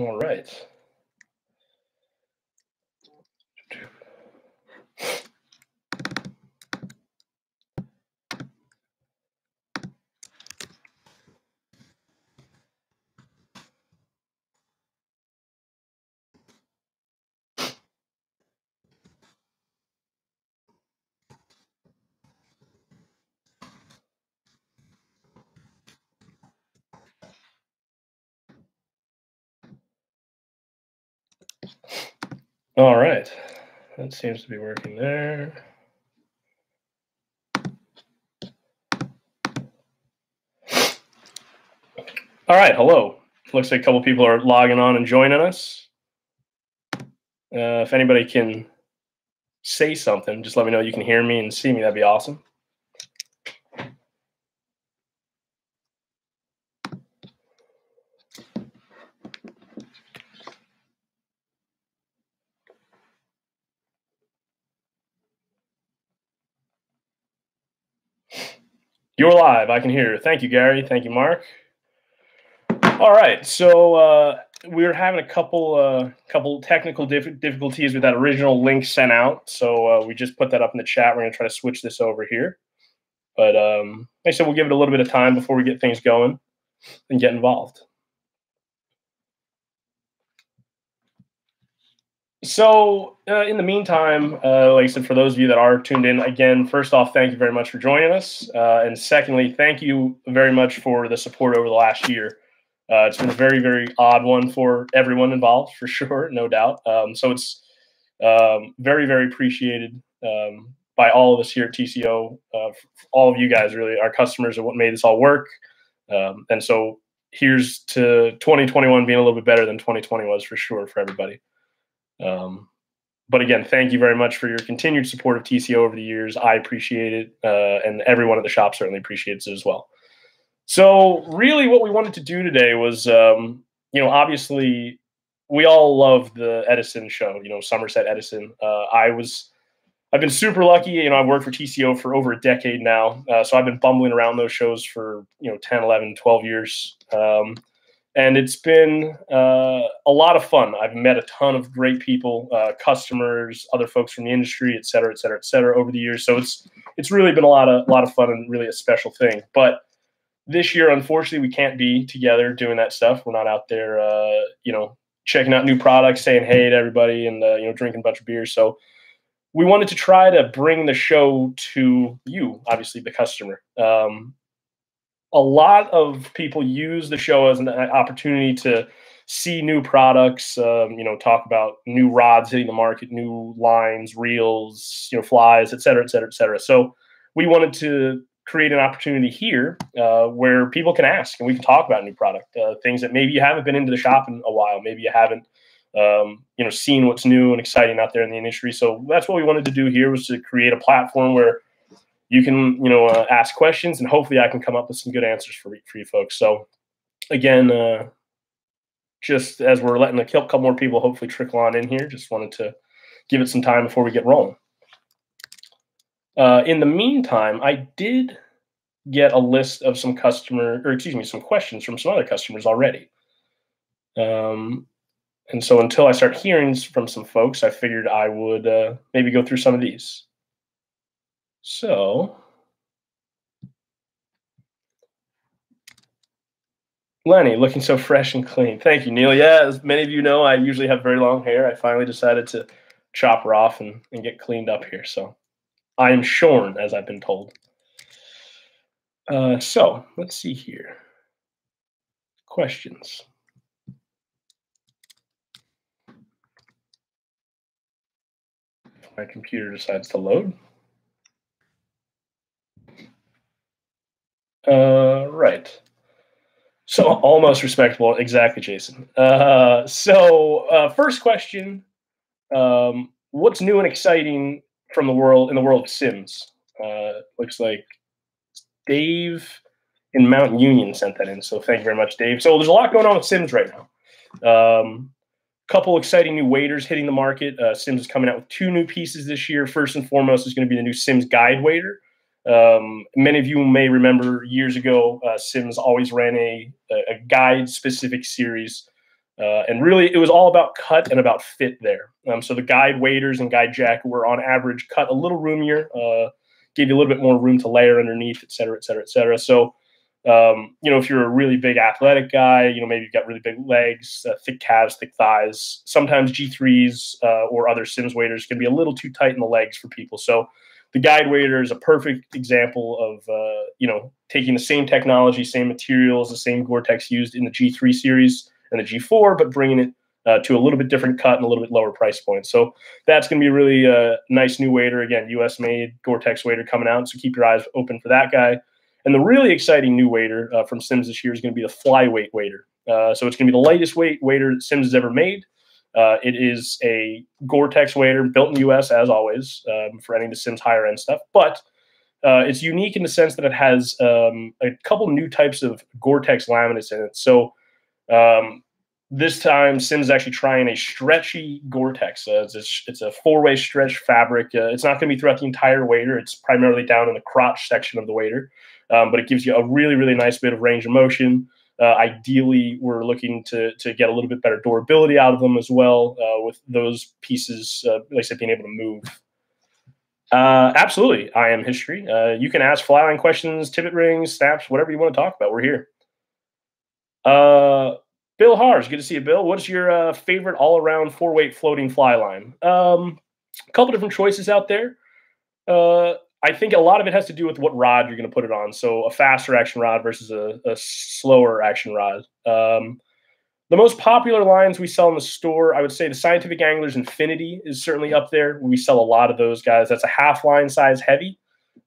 All right. All right. That seems to be working there. All right. Hello. Looks like a couple people are logging on and joining us. Uh, if anybody can say something, just let me know you can hear me and see me. That'd be awesome. You're live. I can hear. You. Thank you, Gary. Thank you, Mark. All right. So uh, we are having a couple uh, couple technical dif- difficulties with that original link sent out. So uh, we just put that up in the chat. We're going to try to switch this over here. But um, like I said, we'll give it a little bit of time before we get things going and get involved. So, uh, in the meantime, uh, like I said, for those of you that are tuned in, again, first off, thank you very much for joining us. Uh, and secondly, thank you very much for the support over the last year. Uh, it's been a very, very odd one for everyone involved, for sure, no doubt. Um, so, it's um, very, very appreciated um, by all of us here at TCO. Uh, all of you guys, really, our customers are what made this all work. Um, and so, here's to 2021 being a little bit better than 2020 was for sure for everybody. Um, but again, thank you very much for your continued support of TCO over the years. I appreciate it, uh, and everyone at the shop certainly appreciates it as well. So, really, what we wanted to do today was, um, you know, obviously, we all love the Edison show. You know, Somerset Edison. Uh, I was, I've been super lucky. You know, I've worked for TCO for over a decade now, uh, so I've been bumbling around those shows for you know 10, 11, 12 years. Um, and it's been uh, a lot of fun. I've met a ton of great people, uh, customers, other folks from the industry, et cetera, et cetera, et cetera, over the years. So it's it's really been a lot of a lot of fun and really a special thing. But this year, unfortunately, we can't be together doing that stuff. We're not out there, uh, you know, checking out new products, saying hey to everybody, and uh, you know, drinking a bunch of beers. So we wanted to try to bring the show to you, obviously the customer. Um, a lot of people use the show as an opportunity to see new products, um, you know, talk about new rods hitting the market, new lines, reels, you know, flies, et cetera, et cetera, et cetera. So we wanted to create an opportunity here uh, where people can ask and we can talk about new product, uh, things that maybe you haven't been into the shop in a while, maybe you haven't, um, you know, seen what's new and exciting out there in the industry. So that's what we wanted to do here was to create a platform where you can you know uh, ask questions and hopefully i can come up with some good answers for, for you folks. So again uh, just as we're letting a couple more people hopefully trickle on in here just wanted to give it some time before we get rolling. Uh, in the meantime i did get a list of some customer or excuse me some questions from some other customers already. Um, and so until i start hearing from some folks i figured i would uh, maybe go through some of these so, Lenny, looking so fresh and clean. Thank you, Neil. Yeah, as many of you know, I usually have very long hair. I finally decided to chop her off and, and get cleaned up here. So I am shorn, as I've been told. Uh, so let's see here. Questions. My computer decides to load. Uh, right. So almost respectable. Exactly, Jason. Uh, so uh, first question: um, What's new and exciting from the world in the world of Simms? Uh, looks like Dave in Mount Union sent that in. So thank you very much, Dave. So there's a lot going on with Simms right now. Um, couple exciting new waders hitting the market. Uh, Simms is coming out with two new pieces this year. First and foremost is going to be the new Simms Guide Wader. Um, many of you may remember years ago, uh, Simms always ran a, a guide specific series Uh, and really, it was all about cut and about fit there. Um, so the guide waders and guide jack were on average cut a little roomier, uh, gave you a little bit more room to layer underneath, et cetera, et cetera, et cetera. So, um, you know, if you're a really big athletic guy, you know, maybe you've got really big legs, uh, thick calves, thick thighs. Sometimes G3s uh, or other Simms waders can be a little too tight in the legs for people. So the guide wader is a perfect example of, uh, you know, taking the same technology, same materials, the same Gore-Tex used in the G3 series and the G4, but bringing it uh, to a little bit different cut and a little bit lower price point. So that's going to be a really uh, nice new wader. Again, US made Gore-Tex wader coming out. So keep your eyes open for that guy. And the really exciting new wader uh, from Simms this year is going to be the flyweight wader. Uh, so it's going to be the lightest weight wader that Simms has ever made. Uh, it is a Gore-Tex wader built in the US, as always, um, for any of the Simms higher end stuff. But uh, it's unique in the sense that it has um, a couple new types of Gore-Tex laminates in it. So um, this time, Simms is actually trying a stretchy Gore-Tex. Uh, it's, a, it's a four-way stretch fabric. Uh, it's not going to be throughout the entire wader. It's primarily down in the crotch section of the wader, um, but it gives you a really, really nice bit of range of motion. Uh, ideally, we're looking to to get a little bit better durability out of them as well uh, with those pieces, uh, like I said, being able to move. Uh, absolutely, I am history. you can ask flyline questions, tippet rings, snaps, whatever you want to talk about. We're here. Uh, Bill Hars, good to see you, Bill. What's your uh, favorite all-around four-weight floating fly line? Um, a couple different choices out there. I think a lot of it has to do with what rod you're going to put it on. So a faster action rod versus a, a slower action rod. Um, the most popular lines we sell in the store, I would say the Scientific Anglers Infinity is certainly up there. We sell a lot of those guys. That's a half line size heavy.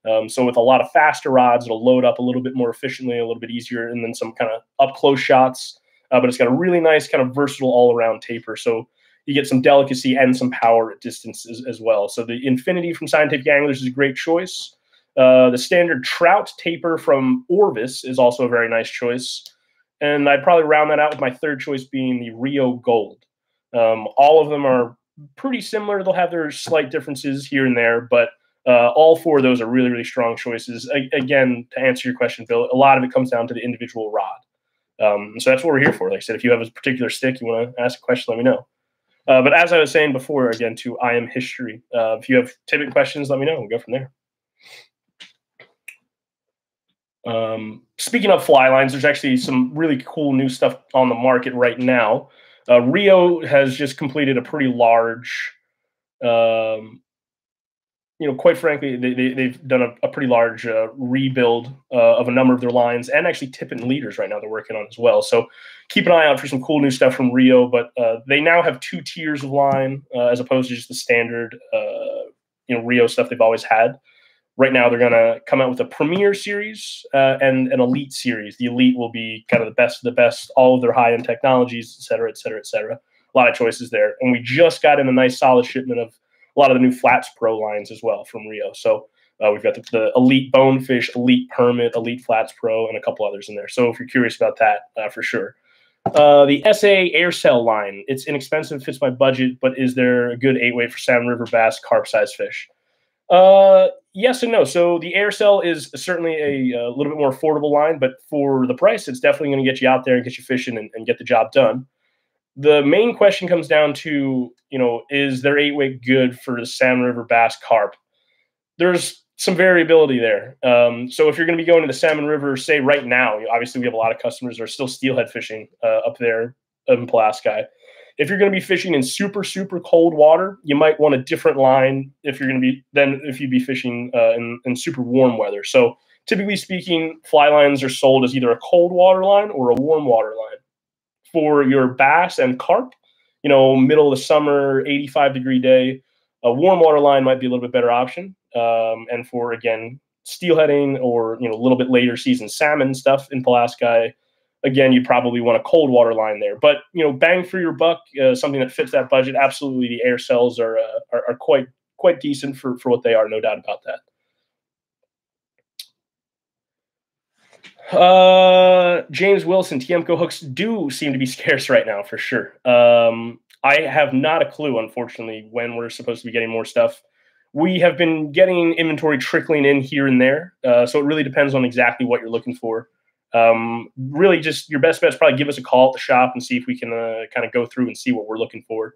Um, so with a lot of faster rods, it'll load up a little bit more efficiently, a little bit easier, and then some kind of up close shots. Uh, but it's got a really nice kind of versatile all around taper. So you get some delicacy and some power at distance as, well. So the Infinity from Scientific Anglers is a great choice. Uh, the standard Trout taper from Orvis is also a very nice choice. And I'd probably round that out with my third choice being the Rio Gold. Um, all of them are pretty similar. They'll have their slight differences here and there, but uh, all four of those are really, really strong choices. Again, to answer your question, Bill, a lot of it comes down to the individual rod. Um, so that's what we're here for. Like I said, if you have a particular stick, you want to ask a question, let me know. Uh, but as I was saying before, again, to I am history. Uh, if you have tippet questions, let me know. We'll go from there. Um, speaking of fly lines, there's actually some really cool new stuff on the market right now. Uh, Rio has just completed a pretty large um, you know, quite frankly, they, they, have done a, a, pretty large uh, rebuild uh, of a number of their lines and actually tippet and leaders right now they're working on as well. So keep an eye out for some cool new stuff from Rio. But uh, they now have two tiers of line uh, as opposed to just the standard, uh, you know, Rio stuff they've always had. Right now, they're going to come out with a Premier series uh, and an Elite series. The Elite will be kind of the best of the best, all of their high end technologies, et cetera, et cetera, et cetera. A lot of choices there. And we just got in a nice solid shipment of a lot of the new Flats Pro lines as well from Rio. So uh, we've got the, the, Elite Bonefish, Elite Permit, Elite Flats Pro, and a couple others in there. So if you're curious about that, uh, for sure. Uh, the SA Aircel line, it's inexpensive, fits my budget, but is there a good eight weight for salmon river bass, carp size fish? Uh, yes and no. So the Aircel is certainly a, a, little bit more affordable line, but for the price, it's definitely going to get you out there and get you fishing and, and get the job done the main question comes down to, you know, is their eight weight good for the Salmon River bass carp? There's some variability there. Um, so if you're going to be going to the Salmon River, say right now, obviously we have a lot of customers that are still steelhead fishing uh, up there in Pulaski. If you're going to be fishing in super super cold water, you might want a different line if you're going to be than if you'd be fishing uh, in, in super warm weather. So typically speaking, fly lines are sold as either a cold water line or a warm water line for your bass and carp, you know, middle of the summer, 85 degree day, a warm water line might be a little bit better option. Um, and for again, steelheading or you know a little bit later season salmon stuff in Pulaski, again, you probably want a cold water line there. But you know, bang for your buck, uh, something that fits that budget. Absolutely, the Aircels are, uh, are, are quite quite decent for for what they are. No doubt about that. Uh, James Wilson, Tiemco hooks do seem to be scarce right now for sure. Um, I have not a clue, unfortunately, when we're supposed to be getting more stuff. We have been getting inventory trickling in here and there, uh, so it really depends on exactly what you're looking for. um, really just your best bet is probably give us a call at the shop and see if we can uh, kind of go through and see what we're looking for.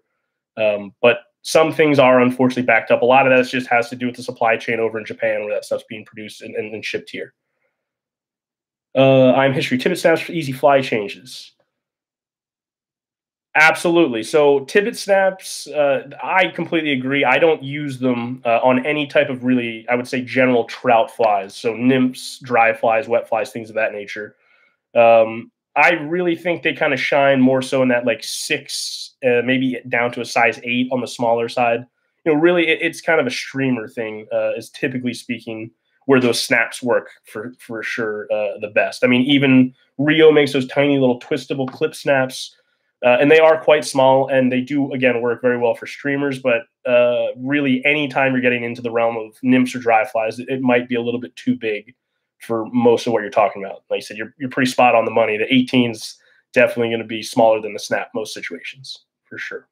Um, but some things are unfortunately backed up. A lot of that just has to do with the supply chain over in Japan where that stuff's being produced and, and, and shipped here. Uh, I'm history. Tippet snaps for easy fly changes. Absolutely. So Tippet snaps, uh, I completely agree. I don't use them uh, on any type of really, I would say, general trout flies. So nymphs, dry flies, wet flies, things of that nature. Um, I really think they kind of shine more so in that like six, uh, maybe down to a size eight on the smaller side. You know, really, it, it's kind of a streamer thing, uh, is typically speaking where those snaps work for for sure uh, the best. I mean, even Rio makes those tiny little twistable clip snaps uh, and they are quite small, and they do again work very well for streamers. But uh, really, anytime you're getting into the realm of nymphs or dry flies, it, it, might be a little bit too big for most of what you're talking about. Like I said, you're you're pretty spot on the money. The 18's definitely going to be smaller than the snap most situations for sure.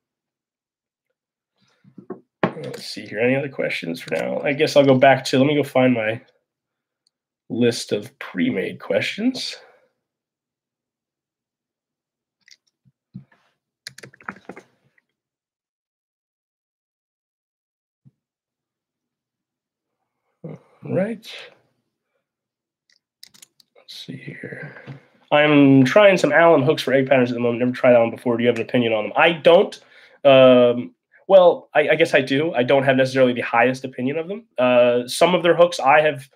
Let's see here. Any other questions for now? I guess I'll go back to. Let me go find my list of pre-made questions. right. Let's see here. I'm trying some Allen hooks for egg patterns at the moment. Never tried that one before. Do you have an opinion on them? I don't. Um, well, I, I, guess I do. I don't have necessarily the highest opinion of them. Uh, some of their hooks, I have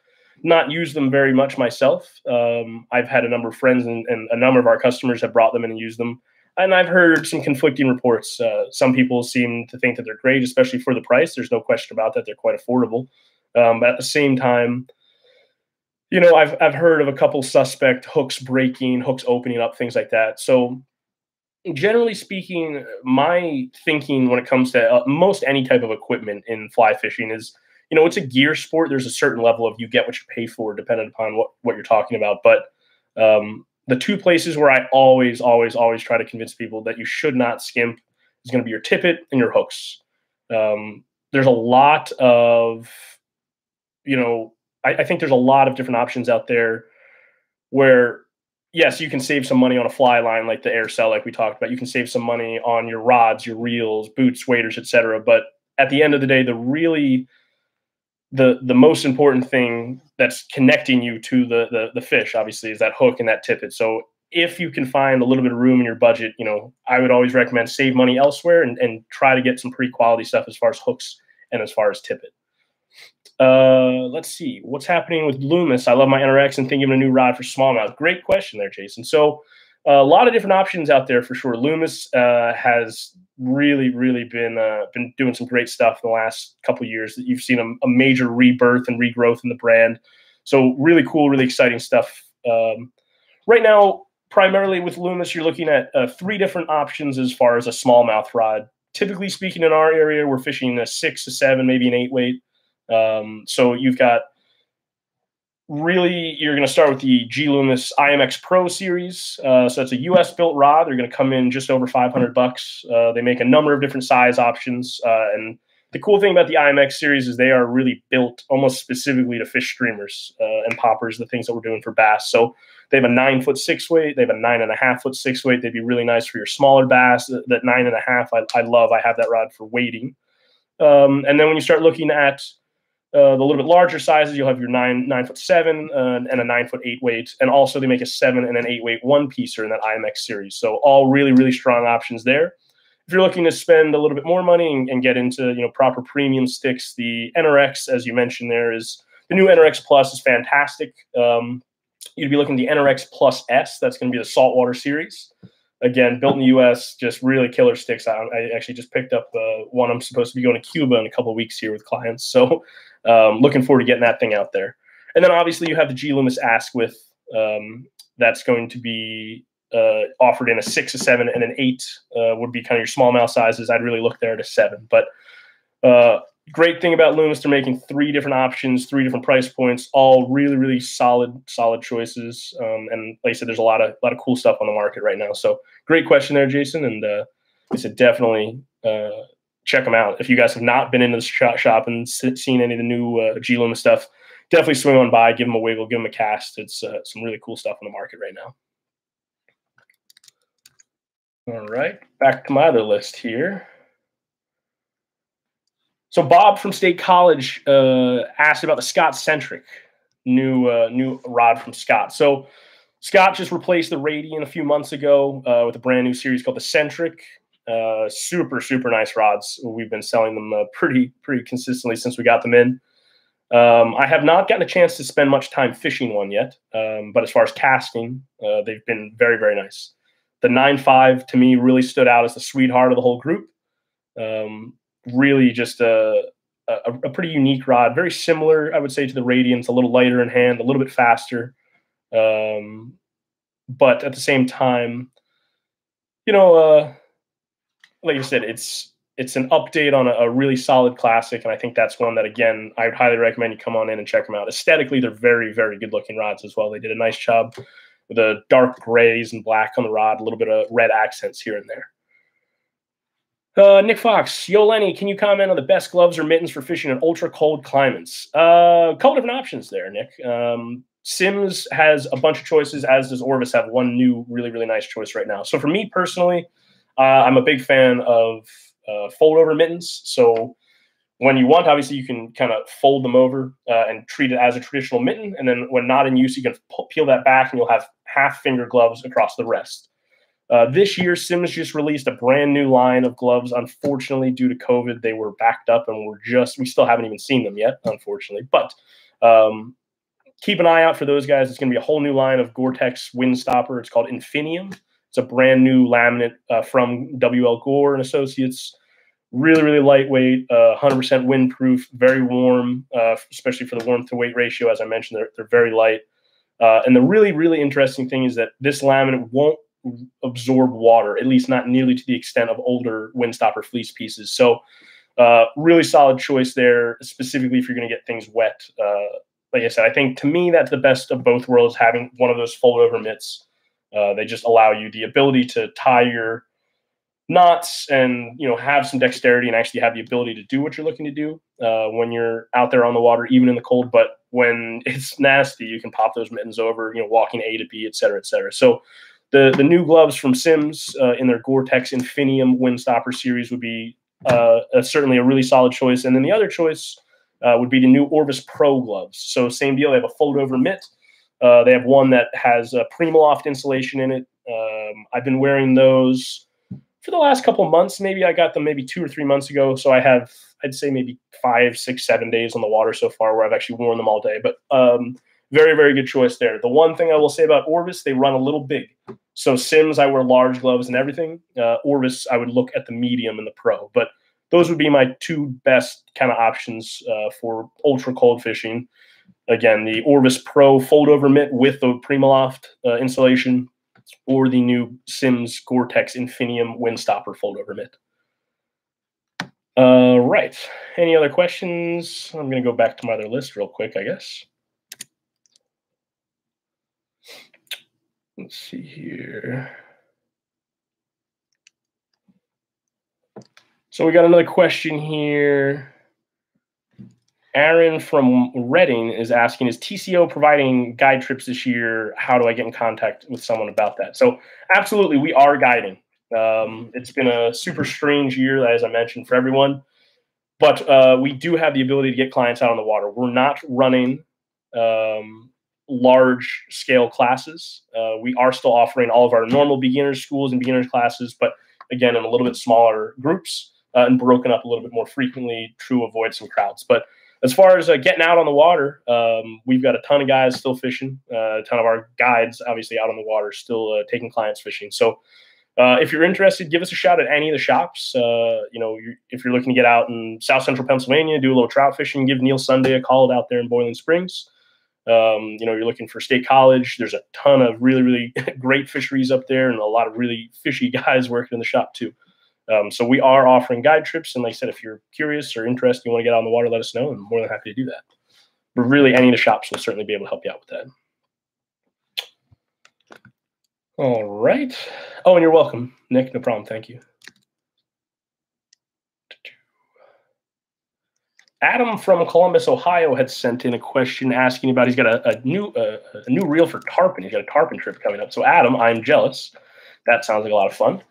not used them very much myself. Um, I've had a number of friends and, and, a number of our customers have brought them in and used them. And I've heard some conflicting reports. Uh, some people seem to think that they're great, especially for the price. There's no question about that. They're quite affordable. Um, but at the same time, you know, I've I've heard of a couple suspect hooks breaking, hooks opening up, things like that. So generally speaking, my thinking when it comes to uh, most any type of equipment in fly fishing is, you know, it's a gear sport. There's a certain level of you get what you pay for, depending upon what what you're talking about. But um, the two places where I always, always, always try to convince people that you should not skimp is going to be your tippet and your hooks. Um, there's a lot of you know, I, I think there's a lot of different options out there where yes, you can save some money on a fly line like the Aircel, like we talked about. You can save some money on your rods, your reels, boots, waders, etc. But at the end of the day, the really the the most important thing that's connecting you to the, the the fish, obviously, is that hook and that tippet. So if you can find a little bit of room in your budget, you know, I would always recommend save money elsewhere and, and try to get some pretty quality stuff as far as hooks and as far as tippet. Uh, let's see what's happening with Loomis. I love my NRX and thinking of a new rod for smallmouth. Great question there, Jason. So uh, a lot of different options out there for sure. Loomis uh, has really, really been uh, been doing some great stuff in the last couple years. That you've seen a, a, major rebirth and regrowth in the brand. So really cool, really exciting stuff. Um, right now, primarily with Loomis, you're looking at uh, three different options as far as a smallmouth rod. Typically speaking, in our area, we're fishing a six, a seven, maybe an eight weight. Um, so you've got really, you're going to start with the G Loomis IMX Pro series. Uh, so it's a US built rod. They're going to come in just over 500 bucks. Uh, they make a number of different size options. Uh, and the cool thing about the IMX series is they are really built almost specifically to fish streamers uh, and poppers, the things that we're doing for bass. So they have a nine foot six weight. They have a nine and a half foot six weight. They'd be really nice for your smaller bass. That nine and a half, I, I love. I have that rod for wading. Um, and then when you start looking at uh, the little bit larger sizes, you'll have your nine nine foot seven uh, and a nine foot eight weight, and also they make a seven and an eight weight one piecer in that IMX series. So all really really strong options there. If you're looking to spend a little bit more money and, and get into you know proper premium sticks, the NRX as you mentioned there is the new NRX Plus is fantastic. Um, you'd be looking at the NRX Plus S. That's going to be the saltwater series again, built in the U.S., just really killer sticks. I, I actually just picked up uh, one. I'm supposed to be going to Cuba in a couple weeks here with clients, so um, looking forward to getting that thing out there. And then obviously you have the G Loomis Asquith. Um, that's going to be uh, offered in a six, a seven, and an eight. Uh, would be kind of your smallmouth sizes. I'd really look there at a seven, but uh, great thing about Loomis, they're making three different options, three different price points, all really, really solid, solid choices. Um, and like I said, there's a lot of, a lot of cool stuff on the market right now. So great question there, Jason. And uh, I said definitely uh, check them out. If you guys have not been into the shop, shop and seen any of the new uh, G Loomis stuff, definitely swing on by, give them a wiggle, give them a cast. It's uh, some really cool stuff on the market right now. All right, back to my other list here. So Bob from State College uh, asked about the Scott Centric new uh, new rod from Scott. So Scott just replaced the Radian a few months ago uh, with a brand new series called the Centric. Uh, super super nice rods. We've been selling them uh, pretty pretty consistently since we got them in. Um, I have not gotten a chance to spend much time fishing one yet, um, but as far as casting, uh, they've been very very nice. The nine five to me really stood out as the sweetheart of the whole group. Um, really just a, a, a, pretty unique rod, very similar, I would say, to the Radiance. a little lighter in hand, a little bit faster. Um, but at the same time, you know, uh, like I said, it's it's an update on a, a, really solid classic, and I think that's one that again I would highly recommend you come on in and check them out. Aesthetically, they're very very good looking rods as well. They did a nice job with the dark grays and black on the rod, a little bit of red accents here and there. Uh, Nick Fox, Yo Lenny, can you comment on the best gloves or mittens for fishing in ultra cold climates? A uh, couple different options there, Nick. Um, Simms has a bunch of choices, as does Orvis have one new really, really nice choice right now. So for me personally, uh, I'm a big fan of uh, fold over mittens. So when you want, obviously, you can kind of fold them over uh, and treat it as a traditional mitten. And then when not in use, you can peel that back and you'll have half finger gloves across the rest. Uh, this year, Simms just released a brand new line of gloves. Unfortunately, due to COVID, they were backed up and we're just, we still haven't even seen them yet, unfortunately. But um, keep an eye out for those guys. It's going to be a whole new line of Gore Tex Windstopper. It's called Infinium. It's a brand new laminate uh, from WL Gore and Associates really, really lightweight, uh, 100% windproof, very warm, uh, especially for the warmth to weight ratio. As I mentioned, they're, they're very light. Uh, and the really, really interesting thing is that this laminate won't absorb water, at least not nearly to the extent of older windstopper fleece pieces. So, uh, really solid choice there, specifically if you're going to get things wet. Uh, like I said, I think to me that's the best of both worlds. Having one of those fold over mitts, uh, they just allow you the ability to tie your knots and you know have some dexterity and actually have the ability to do what you're looking to do uh, when you're out there on the water even in the cold. But when it's nasty you can pop those mittens over you know walking a to b et cetera et cetera. So the the new gloves from simms uh, in their gore-tex infinium windstopper series would be uh, a, certainly a really solid choice. And then the other choice uh, would be the new orvis pro gloves. So same deal they have a fold over mitt uh, they have one that has a primaloft insulation in it um, i've been wearing those for the last couple months. Maybe I got them maybe two or three months ago. So I have, I'd say maybe five, six, seven days on the water so far where I've actually worn them all day. But um, very, very good choice there. The one thing I will say about Orvis, they run a little big. So Simms, I wear large gloves and everything. Uh, Orvis, I would look at the medium and the pro. But those would be my two best kind of options uh, for ultra cold fishing. Again, the Orvis Pro foldover mitt with the Primaloft uh, insulation or the new Simms Gore-Tex Infinium Windstopper fold-over mitt. Uh, right. Any other questions? I'm going to go back to my other list real quick, I guess. Let's see here. So we got another question here. Aaron from Reading is asking, is TCO providing guide trips this year? How do I get in contact with someone about that? So absolutely, we are guiding. Um, it's been a super strange year, as I mentioned, for everyone. But uh, we do have the ability to get clients out on the water. We're not running um, large scale classes. Uh, we are still offering all of our normal beginners schools and beginners classes, but again, in a little bit smaller groups uh, and broken up a little bit more frequently to avoid some crowds. But as far as uh, getting out on the water, um, we've got a ton of guys still fishing. Uh, a ton of our guides, obviously, out on the water, still uh, taking clients fishing. So, uh, if you're interested, give us a shout at any of the shops. Uh, you know, if you're looking to get out in South Central Pennsylvania, do a little trout fishing, give Neil Sunday a call out there in Boiling Springs. Um, you know, you're looking for State College. There's a ton of really, really great fisheries up there, and a lot of really fishy guys working in the shop too. Um, so we are offering guide trips, and like I said, if you're curious or interested, you want to get out on the water, let us know. I'm more than happy to do that. But really, any of the shops will certainly be able to help you out with that. All right. Oh, and you're welcome, Nick. No problem. Thank you. Adam from Columbus, Ohio, had sent in a question asking about he's got a, a new uh, a new reel for tarpon. He's got a tarpon trip coming up. So, Adam, I'm jealous. That sounds like a lot of fun.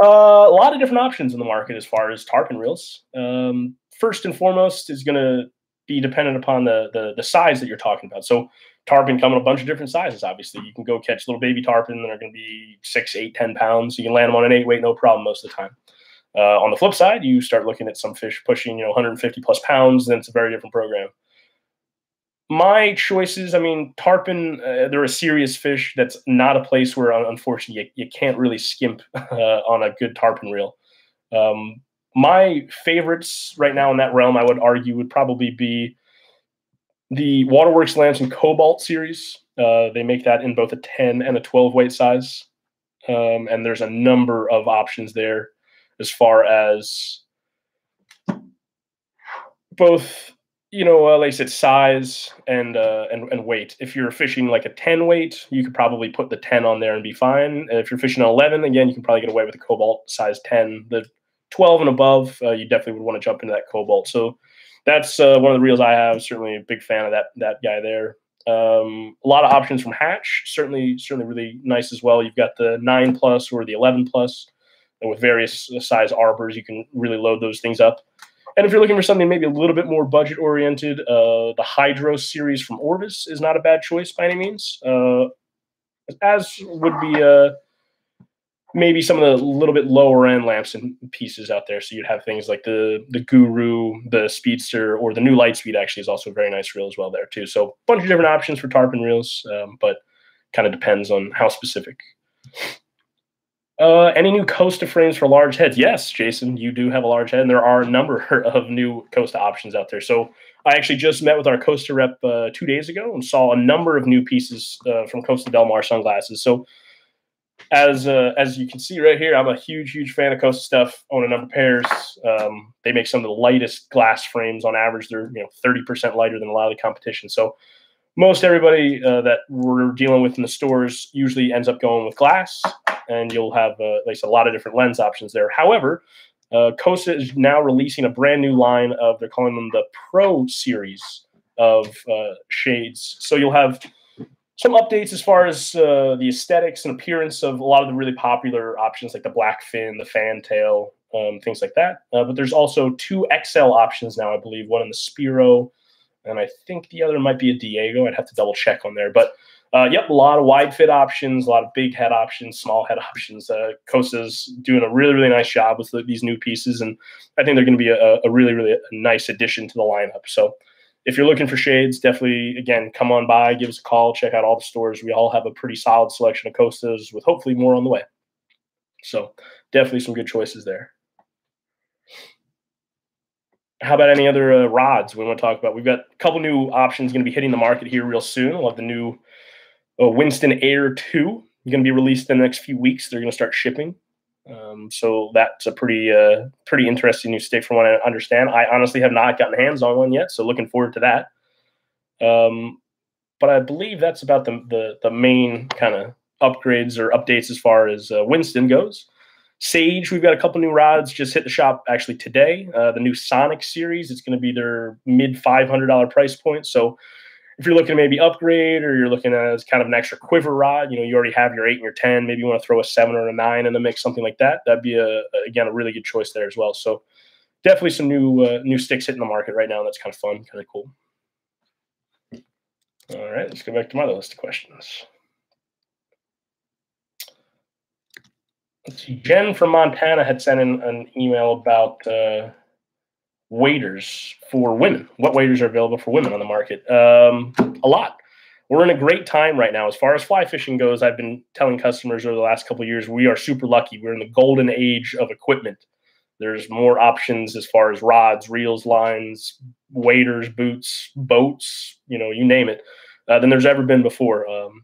Uh, a lot of different options in the market as far as tarpon reels. Um, first and foremost is going to be dependent upon the, the the size that you're talking about. So, tarpon come in a bunch of different sizes. Obviously, you can go catch little baby tarpon that are going to be six, eight, ten pounds. You can land them on an eight weight, no problem most of the time. Uh, on the flip side, you start looking at some fish pushing, you know, 150 plus pounds, then it's a very different program. My choices, I mean, tarpon, uh, they're a serious fish. That's not a place where, unfortunately, you, you can't really skimp uh, on a good tarpon reel. Um, my favorites right now in that realm, I would argue, would probably be the Waterworks Lamson Cobalt series. Uh, they make that in both a 10 and a 12 weight size. Um, and there's a number of options there as far as both you know uh, like I said size and uh, and and weight. If you're fishing like a 10 weight, you could probably put the 10 on there and be fine. And if you're fishing an 11, again, you can probably get away with a cobalt size 10. The 12 and above, uh, you definitely would want to jump into that cobalt. So that's uh, one of the reels I have. Certainly a big fan of that that guy there. Um, a lot of options from Hatch. Certainly, certainly really nice as well. You've got the nine plus or the 11 plus and with various size arbors, you can really load those things up. And if you're looking for something maybe a little bit more budget oriented, uh, the Hydro series from Orvis is not a bad choice by any means. Uh, as would be uh, maybe some of the little bit lower end Lamson pieces out there. So you'd have things like the the Guru, the Speedster, or the new Lightspeed. Actually, is also a very nice reel as well there too. So a bunch of different options for tarpon reels, um, but kind of depends on how specific. Uh, any new Costa frames for large heads? Yes, Jason, you do have a large head, and there are a number of new Costa options out there. So I actually just met with our Costa rep uh, two days ago and saw a number of new pieces uh, from Costa Del Mar sunglasses. So as uh, as you can see right here, I'm a huge, huge fan of Costa stuff. Own a number of pairs. Um, they make some of the lightest glass frames on average. They're you know 30% lighter than a lot of the competition. So most everybody uh, that we're dealing with in the stores usually ends up going with glass, and you'll have uh, at least a lot of different lens options there. However, uh, Costa is now releasing a brand new line of they're calling them the Pro series of uh, shades. So you'll have some updates as far as uh, the aesthetics and appearance of a lot of the really popular options like the black fin, the fantail, um, things like that. Uh, but there's also two XL options now, I believe, one in the Spearo and I think the other might be a Diego. I'd have to double check on there, but uh, yep, a lot of wide fit options, a lot of big head options, small head options. Uh, Costa's doing a really, really nice job with the, these new pieces, and I think they're going to be a, a, really, really nice addition to the lineup. So, if you're looking for shades, definitely again come on by, give us a call, check out all the stores. We all have a pretty solid selection of Costas, with hopefully more on the way. So, definitely some good choices there how about any other uh, rods we want to talk about? We've got a couple new options going to be hitting the market here real soon. We'll have the new uh, Winston Air 2 going to be released in the next few weeks. They're going to start shipping. Um, so that's a pretty uh, pretty interesting new stick from what I understand. I honestly have not gotten hands on one yet, so looking forward to that. Um, but I believe that's about the the, the main kind of upgrades or updates as far as uh, Winston goes. Sage, we've got a couple new rods just hit the shop actually today. Uh, the new Sonic series, it's going to be their mid $500 price point. So if you're looking to maybe upgrade or you're looking as kind of an extra quiver rod, you know, you already have your eight and your 10, maybe you want to throw a seven or a nine in the mix, something like that. That'd be a, again, a really good choice there as well. So definitely some new, uh, new sticks hitting the market right now. That's kind of fun, kind of cool. All right, let's go back to my list of questions. let's see, Jen from Montana had sent in an email about uh, waders for women. What waders are available for women on the market? Um, a lot. We're in a great time right now as far as fly fishing goes. I've been telling customers over the last couple years we are super lucky. We're in the golden age of equipment. There's more options as far as rods, reels, lines, waders, boots, boats, you know, you name it, uh, than there's ever been before. Um,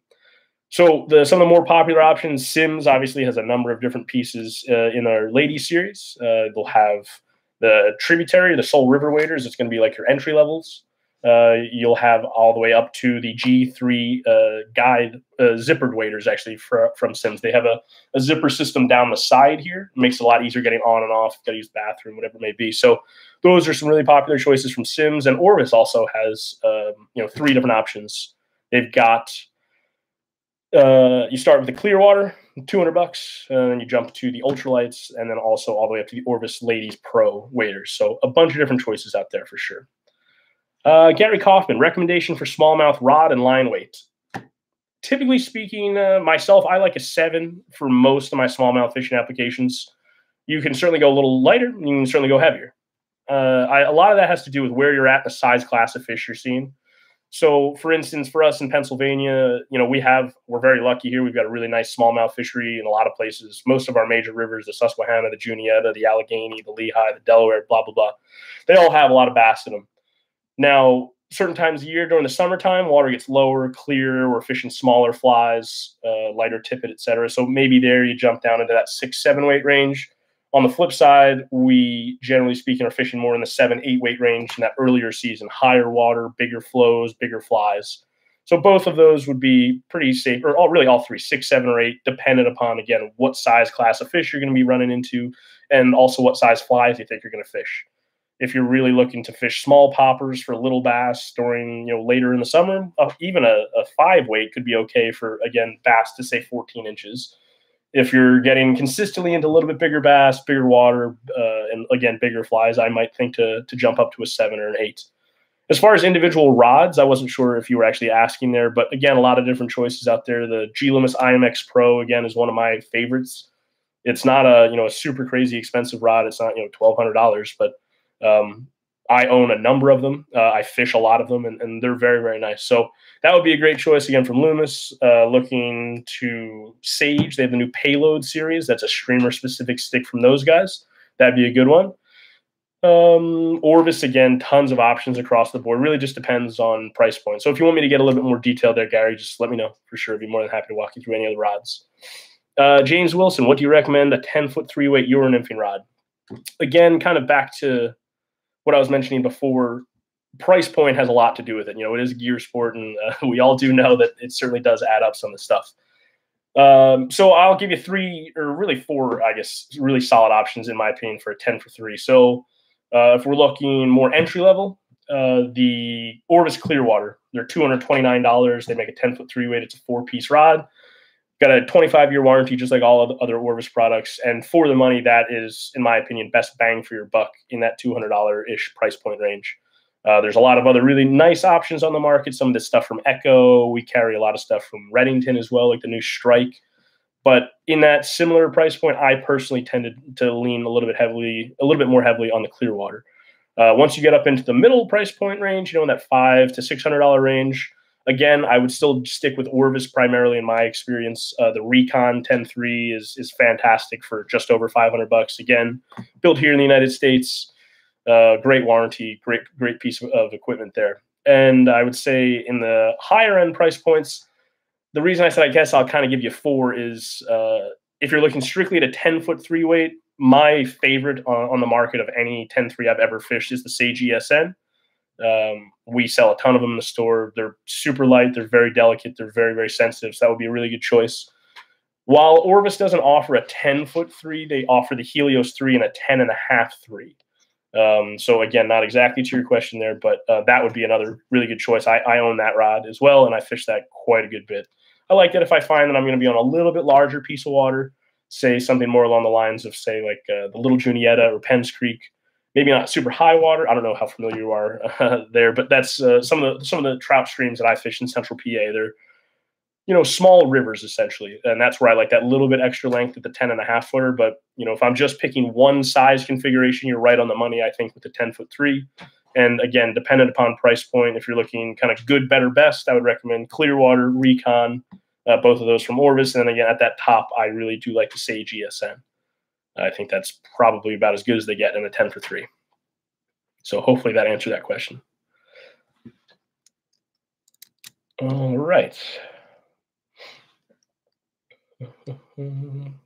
so the, some of the more popular options, Simms obviously has a number of different pieces uh, in our lady series. Uh, they'll have the tributary, the Soul River waders. It's going to be like your entry levels. uh, you'll have all the way up to the G3 uh, guide uh, zippered waders actually for, from Simms. They have a, a, zipper system down the side here. It makes it a lot easier getting on and off. Got to use bathroom, whatever it may be. So those are some really popular choices from Simms. And Orvis also has um, you know three different options. They've got uh, you start with the Clearwater, 200 bucks, and then you jump to the ultralights, and then also all the way up to the Orvis Ladies Pro waders. So a bunch of different choices out there for sure. Uh, Gary Kaufman, recommendation for smallmouth rod and line weight. Typically speaking, uh, myself, I like a seven for most of my smallmouth fishing applications. You can certainly go a little lighter, you can certainly go heavier. Uh, I, a lot of that has to do with where you're at, the size class of fish you're seeing. So, for instance, for us in Pennsylvania, you know, we have we're very lucky here. We've got a really nice smallmouth fishery in a lot of places. Most of our major rivers, the Susquehanna, the Juniata, the Allegheny, the Lehigh, the Delaware, blah blah blah, they all have a lot of bass in them. Now, certain times of year during the summertime, water gets lower, clearer. We're fishing smaller flies, uh, lighter tippet, etc. So maybe there you jump down into that six, seven weight range. On the flip side, we generally speaking are fishing more in the seven, eight weight range in that earlier season, higher water, bigger flows, bigger flies. So both of those would be pretty safe, or all really all three, six, seven, or eight, dependent upon again what size class of fish you're going to be running into, and also what size flies you think you're going to fish. If you're really looking to fish small poppers for little bass during you know later in the summer, uh, even a, a five weight could be okay for again bass to say 14 inches if you're getting consistently into a little bit bigger bass, bigger water, uh, and again bigger flies, I might think to to jump up to a seven or an eight. As far as individual rods, I wasn't sure if you were actually asking there, but again, a lot of different choices out there. The G Loomis IMX Pro again is one of my favorites. It's not a you know a super crazy expensive rod. It's not you know twelve hundred dollars, but um, I own a number of them. Uh, I fish a lot of them, and, and, they're very, very nice. So that would be a great choice again from Loomis. Uh, looking to Sage, they have the new Payload series. That's a streamer specific stick from those guys. That'd be a good one. Um, Orvis again, tons of options across the board. Really just depends on price point. So if you want me to get a little bit more detail there, Gary, just let me know for sure. I'd be more than happy to walk you through any of the rods. Uh, James Wilson, what do you recommend? A 10 foot three weight Euro nymphing rod. Again, kind of back to what I was mentioning before, price point has a lot to do with it. You know, it is gear sport, and uh, we all do know that it certainly does add up some of the stuff. Um, so I'll give you three, or really four, I guess, really solid options in my opinion for a ten for three. So uh, if we're looking more entry level, uh, the Orvis Clearwater, they're two hundred twenty nine dollars. They make a ten foot three weight. It's a four piece rod got a 25 year warranty, just like all of the other Orvis products. And for the money, that is, in my opinion, best bang for your buck in that $200 ish price point range. Uh, there's a lot of other really nice options on the market. Some of this stuff from Echo. We carry a lot of stuff from Redington as well, like the new Strike. But in that similar price point, I personally tended to lean a little bit heavily, a little bit more heavily on the Clearwater. Uh, once you get up into the middle price point range, you know, in that five to six hundred dollar range, Again, I would still stick with Orvis primarily in my experience. Uh, the Recon 10.3 is is fantastic for just over 500 bucks. Again, built here in the United States. Uh, great warranty, great great piece of, equipment there. And I would say in the higher end price points, the reason I said I guess I'll kind of give you four is uh, if you're looking strictly at a 10 foot three weight, my favorite on, on the market of any 10.3 I've ever fished is the Sage ESN. Um, we sell a ton of them in the store. They're super light. They're very delicate. They're very, very sensitive. So that would be a really good choice. While Orvis doesn't offer a 10 foot three, they offer the Helios three and a 10 and a half three. Um, so again, not exactly to your question there, but uh, that would be another really good choice. I, I own that rod as well, and I fish that quite a good bit. I like that if I find that I'm going to be on a little bit larger piece of water, say something more along the lines of say like uh, the Little Juniata or Penns Creek, maybe not super high water. I don't know how familiar you are uh, there, but that's uh, some of the some of the trout streams that I fish in Central PA. They're you know small rivers essentially, and that's where I like that little bit extra length at the 10 and a half footer. But you know if I'm just picking one size configuration, you're right on the money. I think with the 10 foot three. And again, dependent upon price point, if you're looking kind of good, better, best, I would recommend Clearwater, Recon, uh, both of those from Orvis. And then again, at that top, I really do like the Sage ESN. I think that's probably about as good as they get in a 10 for three. So hopefully that answered that question. All right.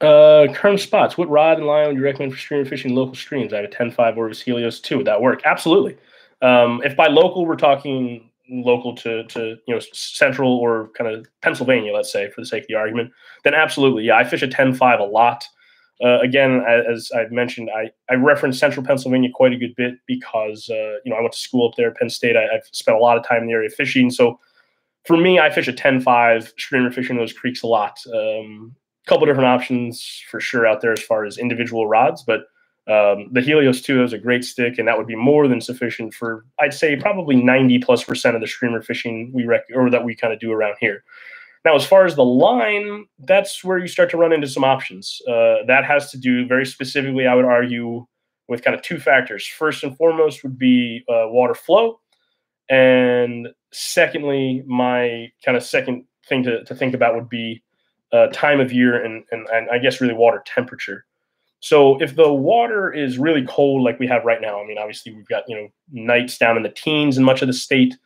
Uh, current spots. What rod and line would you recommend for streamer fishing local streams? I have a 10.5 Orvis Helios 2. Would that work? Absolutely. Um, if by local we're talking local to to you know central or kind of Pennsylvania, let's say for the sake of the argument, then absolutely, yeah, I fish a 10.5 a lot. Uh, again, as I've mentioned, I, I reference central Pennsylvania quite a good bit because uh, you know I went to school up there at Penn State. I, have spent a lot of time in the area fishing, so for me, I fish a 10.5 streamer fishing those creeks a lot. Um, couple different options for sure out there as far as individual rods, but um, the Helios 2 is a great stick, and that would be more than sufficient for, I'd say, probably 90 plus percent of the streamer fishing we rec- or that we kind of do around here. Now, as far as the line, that's where you start to run into some options. Uh, that has to do very specifically, I would argue, with kind of two factors. First and foremost would be uh, water flow, and secondly, my kind of second thing to, to think about would be uh, time of year and, and, and I guess really water temperature. So if the water is really cold, like we have right now, I mean, obviously we've got you know nights down in the teens in much of the state.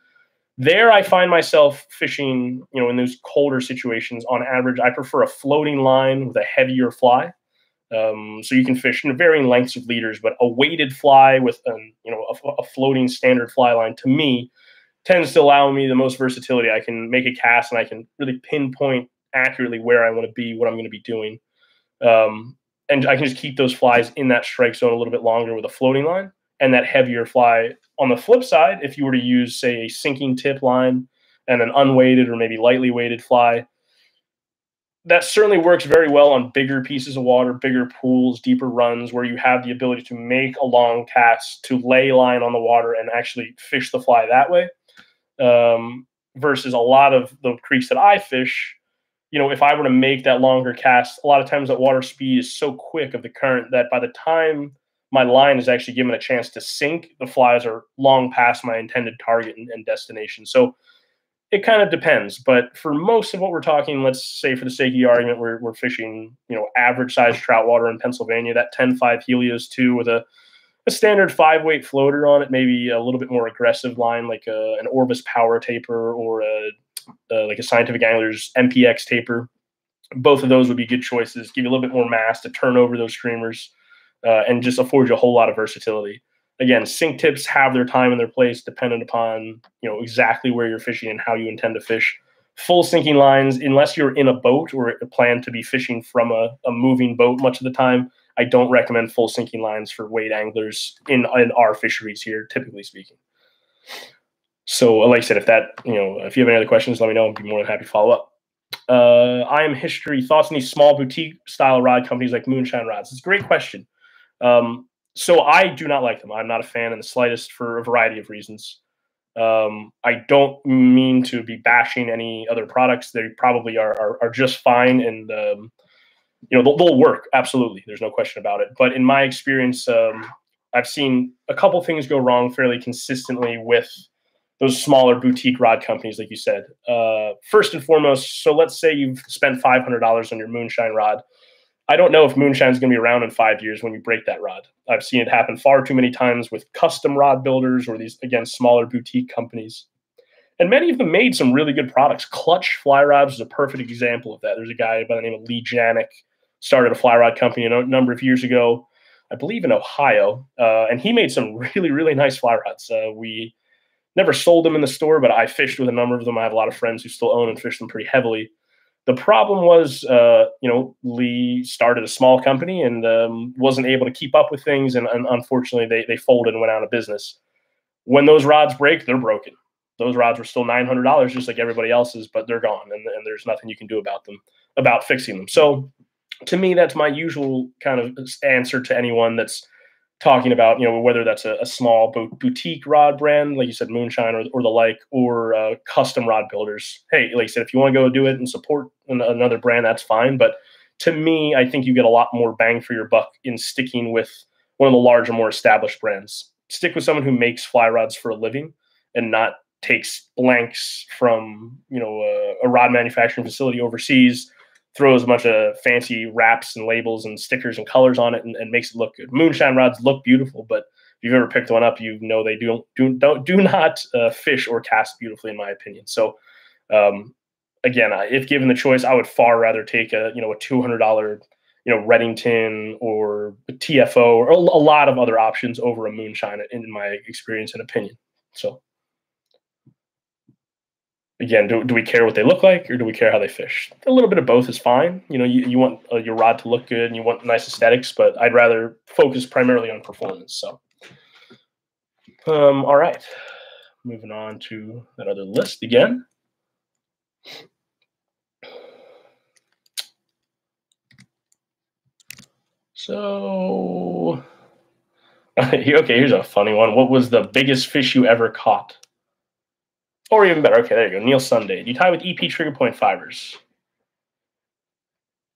There, I find myself fishing, you know, in those colder situations. On average, I prefer a floating line with a heavier fly. Um, so you can fish in varying lengths of leaders, but a weighted fly with an, you know a, a floating standard fly line to me tends to allow me the most versatility. I can make a cast and I can really pinpoint accurately where I want to be, what I'm going to be doing. Um, and I can just keep those flies in that strike zone a little bit longer with a floating line and that heavier fly. On the flip side, if you were to use, say, a sinking tip line and an unweighted or maybe lightly weighted fly, that certainly works very well on bigger pieces of water, bigger pools, deeper runs where you have the ability to make a long cast, to lay line on the water and actually fish the fly that way. Um, versus a lot of the creeks that I fish, you know, if I were to make that longer cast, a lot of times that water speed is so quick of the current that by the time my line is actually given a chance to sink, the flies are long past my intended target and, and destination. So it kind of depends. But for most of what we're talking, let's say for the sake of the argument, we're, we're fishing, you know, average size trout water in Pennsylvania, that 10-5 Helios 2 with a, a standard five weight floater on it, maybe a little bit more aggressive line like a, an Orvis power taper or a uh, like a Scientific Anglers MPX taper. Both of those would be good choices. Give you a little bit more mass to turn over those streamers, uh, and just afford you a whole lot of versatility. Again, sink tips have their time and their place, dependent upon you know exactly where you're fishing and how you intend to fish. Full sinking lines, unless you're in a boat or plan to be fishing from a, a moving boat much of the time, I don't recommend full sinking lines for wade anglers in, in our fisheries here, typically speaking. So, like I said, if that, you know, if you have any other questions, let me know. I'd be more than happy to follow up. Uh, I am history thoughts on these small boutique style rod companies like Moonshine Rods. It's a great question. Um, so I do not like them. I'm not a fan in the slightest for a variety of reasons. Um, I don't mean to be bashing any other products. They probably are are, are just fine, and um, you know they'll, they'll, work absolutely. There's no question about it. But in my experience, um, I've seen a couple things go wrong fairly consistently with those smaller boutique rod companies, like you said. Uh, first and foremost, so let's say you've spent five hundred dollars on your moonshine rod. I don't know if moonshine is going to be around in five years when you break that rod. I've seen it happen far too many times with custom rod builders or these again smaller boutique companies. And many of them made some really good products. Clutch Fly Rods is a perfect example of that. There's a guy by the name of Lee Janik, started a fly rod company a number of years ago, I believe in Ohio, uh, and he made some really, really nice fly rods. Uh, we never sold them in the store, but I fished with a number of them. I have a lot of friends who still own and fish them pretty heavily. The problem was, uh, you know, Lee started a small company and um, wasn't able to keep up with things, and, and, unfortunately, they they folded and went out of business. When those rods break, they're broken. Those rods were still nine hundred dollars, just like everybody else's, but they're gone, and, and there's nothing you can do about them about fixing them. So, to me, that's my usual kind of answer to anyone that's talking about, you know, whether that's a, a, small boutique rod brand, like you said, Moonshine or, or the like, or uh, custom rod builders. Hey, like I said, if you want to go do it and support another brand, that's fine. But to me, I think you get a lot more bang for your buck in sticking with one of the larger, more established brands. Stick with someone who makes fly rods for a living and not takes blanks from, you know, a, a rod manufacturing facility overseas throws a bunch of fancy wraps and labels and stickers and colors on it and, and, makes it look good. Moonshine rods look beautiful, but if you've ever picked one up, you know they do do don't do not uh, fish or cast beautifully, in my opinion. So, um, again, if given the choice, I would far rather take a you know a two hundred dollar you know Redington or TFO or a lot of other options over a moonshine in my experience and opinion. So again, do, do we care what they look like or do we care how they fish? A little bit of both is fine. You know, you, you want uh, your rod to look good and you want nice aesthetics, but I'd rather focus primarily on performance. So, um, all right, moving on to that other list again. So, okay, here's a funny one. What was the biggest fish you ever caught? Or even better, okay, there you go. Neil Sunday. You tie with EP trigger point fibers?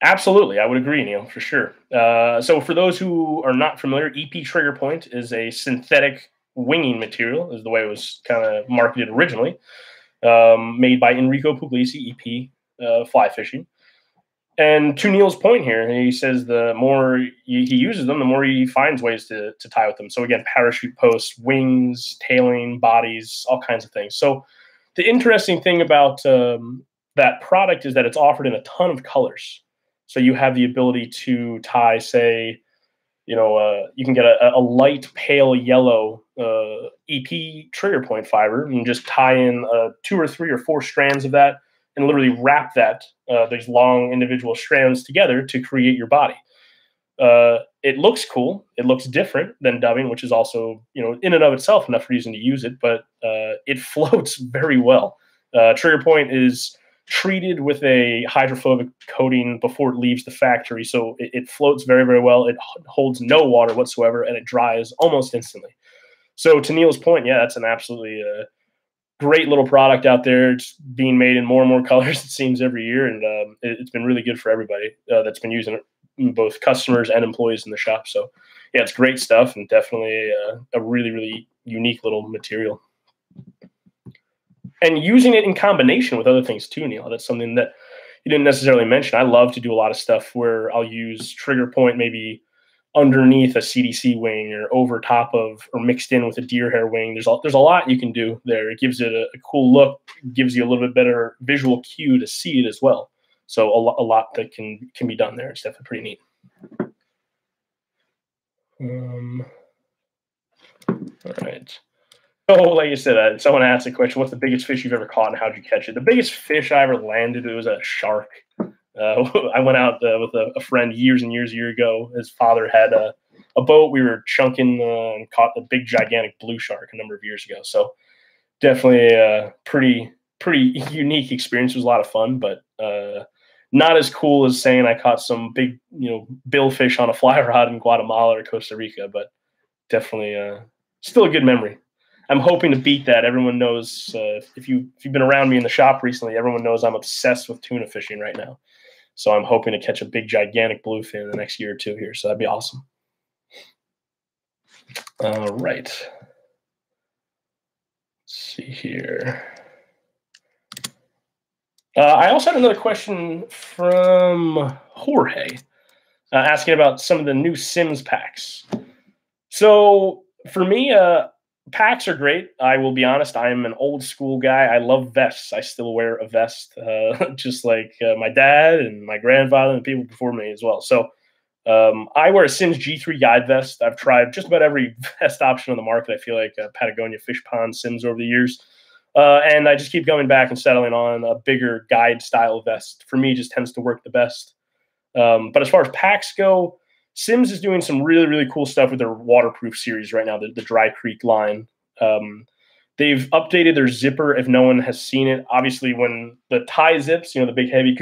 Absolutely, I would agree, Neil, for sure. Uh, so, for those who are not familiar, EP trigger point is a synthetic winging material, is the way it was kind of marketed originally, um, made by Enrico Puglisi, EP uh, Fly Fishing. And to Neil's point here, he says the more he uses them, the more he finds ways to, to tie with them. So again, parachute posts, wings, tailing, bodies, all kinds of things. So the interesting thing about um, that product is that it's offered in a ton of colors. So you have the ability to tie, say, you know, uh, you can get a, a light pale yellow uh, EP trigger point fiber and just tie in uh, two or three or four strands of that and literally wrap that uh, these long individual strands together to create your body. Uh, it looks cool. It looks different than dubbing, which is also you know in and of itself enough reason to use it. But uh, it floats very well. Uh, trigger point is treated with a hydrophobic coating before it leaves the factory, so it, it floats very very well. It holds no water whatsoever, and it dries almost instantly. So to Neil's point, yeah, that's an absolutely uh, great little product out there. It's being made in more and more colors, it seems, every year. And um, it, has been really good for everybody uh, that's been using it, both customers and employees in the shop. So, yeah, it's great stuff and definitely a, a really, really unique little material. And using it in combination with other things too, Neil. That's something that you didn't necessarily mention. I love to do a lot of stuff where I'll use trigger point maybe underneath a CDC wing or over top of or mixed in with a deer hair wing. There's a, there's a lot you can do there. It gives it a, a cool look, gives you a little bit better visual cue to see it as well. So a, lo- a lot that can can be done there. It's definitely pretty neat. Um, all right. So, like you said, uh, someone asked a question: "What's the biggest fish you've ever caught, and how'd you catch it?" The biggest fish I ever landed it was a shark. Uh, I went out uh, with a, a, friend years and years, a year ago. His father had a, a boat. We were chunking uh, and caught a big, gigantic blue shark a number of years ago. So definitely a pretty, pretty unique experience. It was a lot of fun, but uh, not as cool as saying I caught some big, you know, billfish on a fly rod in Guatemala or Costa Rica. But definitely uh, still a good memory. I'm hoping to beat that. Everyone knows uh, if you if you've been around me in the shop recently, everyone knows I'm obsessed with tuna fishing right now. So I'm hoping to catch a big, gigantic bluefin in the next year or two here. So that'd be awesome. All right. Let's see here. Uh, I also had another question from Jorge uh, asking about some of the new Simms packs. So for me, uh, packs are great. I will be honest. I am an old school guy. I love vests. I still wear a vest, uh, just like uh, my dad and my grandfather and people before me as well. So um, I wear a Simms G3 guide vest. I've tried just about every vest option on the market. I feel like uh, Patagonia, Fishpond, Simms over the years. Uh, and I just keep going back and settling on a bigger guide style vest. For me, just tends to work the best. Um, but as far as packs go, Simms is doing some really, really cool stuff with their waterproof series right now, the, the Dry Creek line. Um, they've updated their zipper if no one has seen it. Obviously, when the TIZIPs, you know, the big heavy,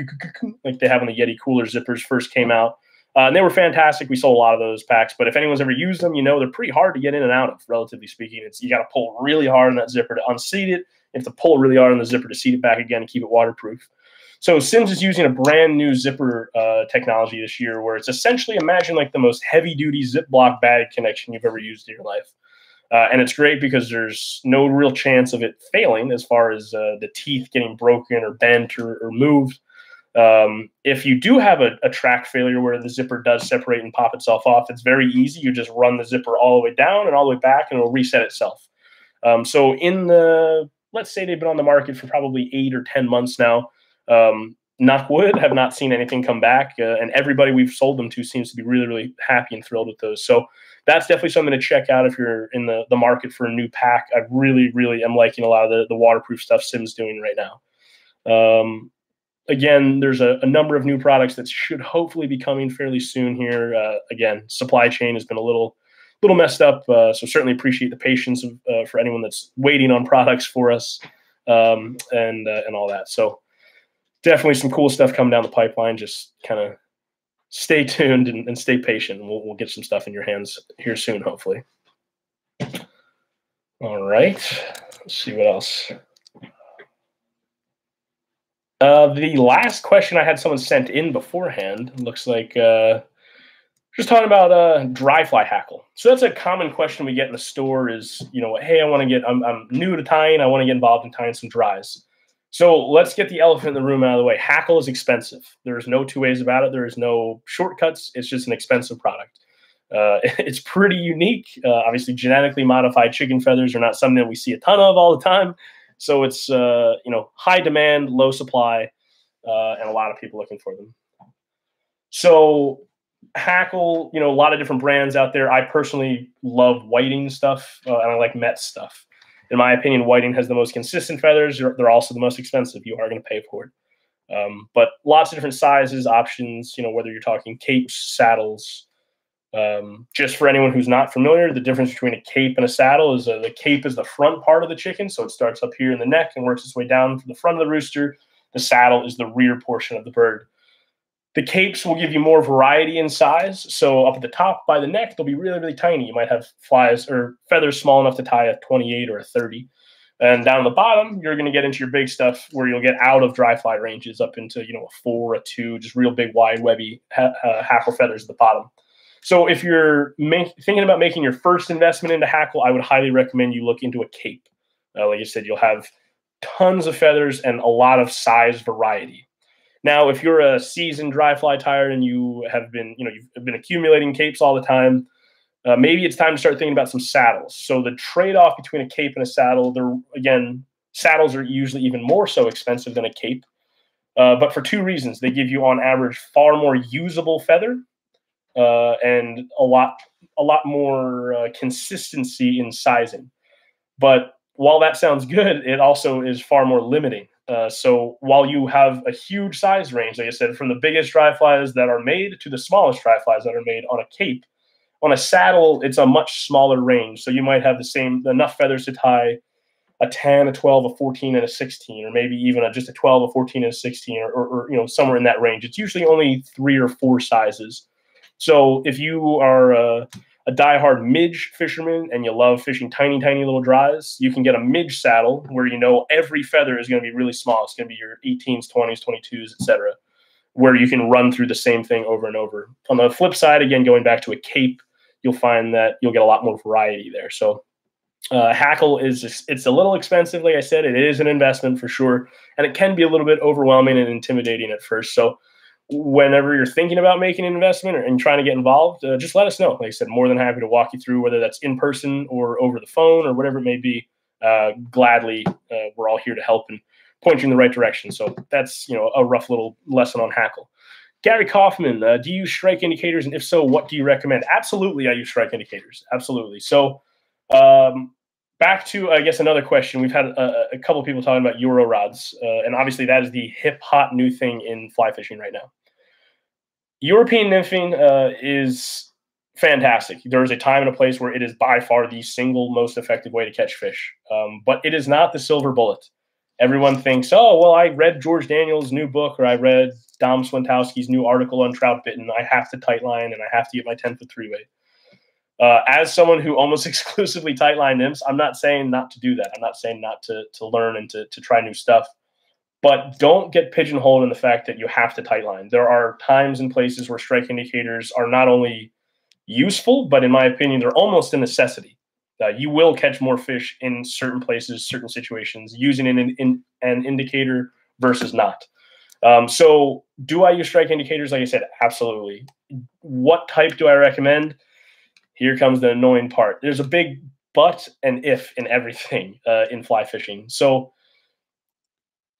like they have on the Yeti cooler zippers, first came out, uh, and they were fantastic. We sold a lot of those packs, but if anyone's ever used them, you know they're pretty hard to get in and out of, relatively speaking. It's you got to pull really hard on that zipper to unseat it. Have to pull really hard on the zipper to seat it back again and keep it waterproof. So Simms is using a brand new zipper uh, technology this year, where it's essentially imagine like the most heavy duty Ziploc bag connection you've ever used in your life. Uh, and it's great because there's no real chance of it failing as far as uh, the teeth getting broken or bent or, or moved. Um, if you do have a, a, track failure where the zipper does separate and pop itself off, it's very easy. You just run the zipper all the way down and all the way back, and it'll reset itself. Um, so in the let's say they've been on the market for probably eight or ten months now. Um, knock wood, have not seen anything come back, uh, and everybody we've sold them to seems to be really, really happy and thrilled with those. So that's definitely something to check out if you're in the, the market for a new pack. I really, really am liking a lot of the, the waterproof stuff Sim's doing right now. Um, again, there's a, a, number of new products that should hopefully be coming fairly soon here. Uh, again, supply chain has been a little little messed up, uh, so certainly appreciate the patience of, uh, for anyone that's waiting on products for us um, and uh, and all that. So definitely some cool stuff coming down the pipeline. Just kind of stay tuned and, and stay patient. We'll, we'll get some stuff in your hands here soon, hopefully. All right. Let's see what else. Uh, the last question I had someone sent in beforehand looks like uh, just talking about uh, dry fly hackle. So that's a common question we get in the store is, you know, hey, I want to get, I'm, I'm new to tying. I want to get involved in tying some dries. So let's get the elephant in the room out of the way. Hackle is expensive. There's no two ways about it. There is no shortcuts. It's just an expensive product. Uh, it's pretty unique. Uh, obviously, genetically modified chicken feathers are not something that we see a ton of all the time. So it's uh, you know high demand, low supply, uh, and a lot of people looking for them. So Hackle, you know, a lot of different brands out there. I personally love Whiting stuff, uh, and I like Metz stuff in my opinion, Whiting has the most consistent feathers. They're also the most expensive. You are going to pay for it. Um, but lots of different sizes, options, you know, whether you're talking capes, saddles. Um, just for anyone who's not familiar, the difference between a cape and a saddle is the cape is the front part of the chicken. So it starts up here in the neck and works its way down to the front of the rooster. The saddle is the rear portion of the bird. The capes will give you more variety in size. So up at the top by the neck, they'll be really, really tiny. You might have flies or feathers small enough to tie a 28 or a 30. And down the bottom, you're going to get into your big stuff where you'll get out of dry fly ranges up into, you know, a four, a two, just real big, wide, webby ha- uh, hackle feathers at the bottom. So if you're thinking about making your first investment into hackle, I would highly recommend you look into a cape. Uh, like I said, you'll have tons of feathers and a lot of size variety. Now, if you're a seasoned dry fly tyer and you have been, you know, you've been accumulating capes all the time, uh, maybe it's time to start thinking about some saddles. So the trade-off between a cape and a saddle, they're again, saddles are usually even more so expensive than a cape, uh, but for two reasons: they give you on average far more usable feather uh, and a lot, a lot more uh, consistency in sizing. But while that sounds good, it also is far more limiting. Uh, so while you have a huge size range, like I said, from the biggest dry flies that are made to the smallest dry flies that are made on a cape, on a saddle, it's a much smaller range. So you might have the same enough feathers to tie a 10, a 12, a 14, and a 16, or maybe even a, just a 12, a 14, and a 16, or, or, or, you know somewhere in that range. It's usually only three or four sizes. So if you are uh, a die-hard midge fisherman and you love fishing tiny, tiny little dries, you can get a midge saddle where you know every feather is going to be really small. It's going to be your 18s, 20s, 22s, etc., where you can run through the same thing over and over. On the flip side, again, going back to a cape, you'll find that you'll get a lot more variety there. So uh, hackle is just, it's a little expensive, like I said. It is an investment for sure, and it can be a little bit overwhelming and intimidating at first. So whenever you're thinking about making an investment or, and trying to get involved, uh, just let us know. Like I said, more than happy to walk you through whether that's in person or over the phone or whatever it may be. Uh, gladly, uh, we're all here to help and point you in the right direction. So that's you know a rough little lesson on hackle. Gary Kaufman, uh, do you use strike indicators, and if so, what do you recommend? Absolutely, I use strike indicators. Absolutely. So. Um, back to I guess another question. We've had a, a couple people talking about Euro rods, uh, and obviously that is the hip hot new thing in fly fishing right now. European nymphing uh, is fantastic. There is a time and a place where it is by far the single most effective way to catch fish, um, but it is not the silver bullet. Everyone thinks, oh well, I read George Daniel's new book or I read Dom Swentosky's new article on Troutbitten. I have to tight line and I have to get my ten foot three weight. Uh, as someone who almost exclusively tightline nymphs, I'm not saying not to do that. I'm not saying not to to learn and to to try new stuff. But don't get pigeonholed in the fact that you have to tightline. There are times and places where strike indicators are not only useful, but in my opinion, they're almost a necessity. Uh, you will catch more fish in certain places, certain situations, using an, in, an indicator versus not. Um, so, do I use strike indicators? Like I said, absolutely. What type do I recommend? here comes the annoying part. There's a big but and if in everything uh, in fly fishing. So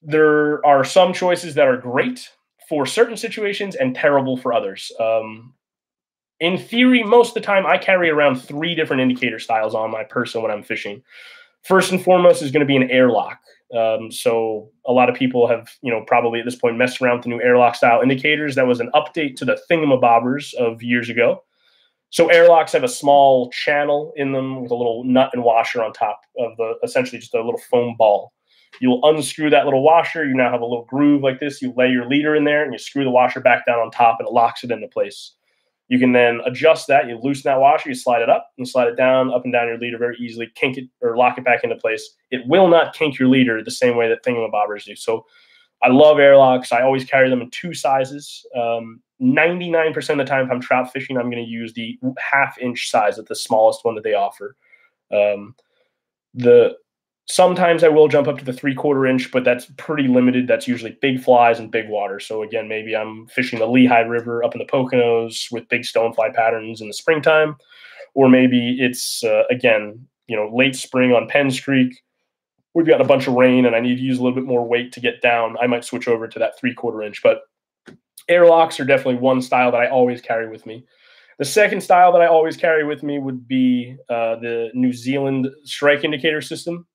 there are some choices that are great for certain situations and terrible for others. Um, in theory, most of the time, I carry around three different indicator styles on my person when I'm fishing. First and foremost is going to be an airlock. Um, so a lot of people have, you know, probably at this point messed around with the new airlock style indicators. That was an update to the thingamabobbers of years ago. So airlocks have a small channel in them with a little nut and washer on top of the essentially just a little foam ball. You'll unscrew that little washer. You now have a little groove like this. You lay your leader in there and you screw the washer back down on top and it locks it into place. You can then adjust that. You loosen that washer, you slide it up and slide it down, up and down your leader very easily, kink it or lock it back into place. It will not kink your leader the same way that thingamabobbers do. So I love airlocks. I always carry them in two sizes. Um, 99% of the time, if I'm trout fishing, I'm going to use the half inch size the smallest one that they offer. Um, the Sometimes I will jump up to the three quarter inch, but that's pretty limited. That's usually big flies and big water. So again, maybe I'm fishing the Lehigh River up in the Poconos with big stonefly patterns in the springtime, or maybe it's uh, again, you know, late spring on Penns Creek. We've got a bunch of rain and I need to use a little bit more weight to get down. I might switch over to that three quarter inch, but airlocks are definitely one style that I always carry with me. The second style that I always carry with me would be uh, the New Zealand strike indicator system.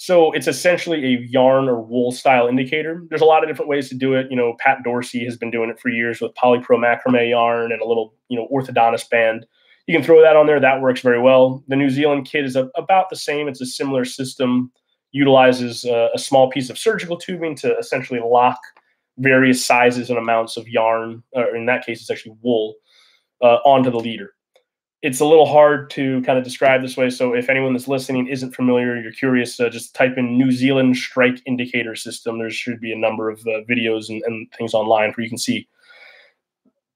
So it's essentially a yarn or wool style indicator. There's a lot of different ways to do it. You know, Pat Dorsey has been doing it for years with polypro macrame yarn and a little, you know, orthodontist band. You can throw that on there. That works very well. The New Zealand kit is a, about the same. It's a similar system, utilizes a, a small piece of surgical tubing to essentially lock various sizes and amounts of yarn, or in that case, it's actually wool, uh, onto the leader it's a little hard to kind of describe this way. So if anyone that's listening isn't familiar, you're curious, uh, just type in New Zealand strike indicator system. There should be a number of uh, videos and, and, things online where you can see.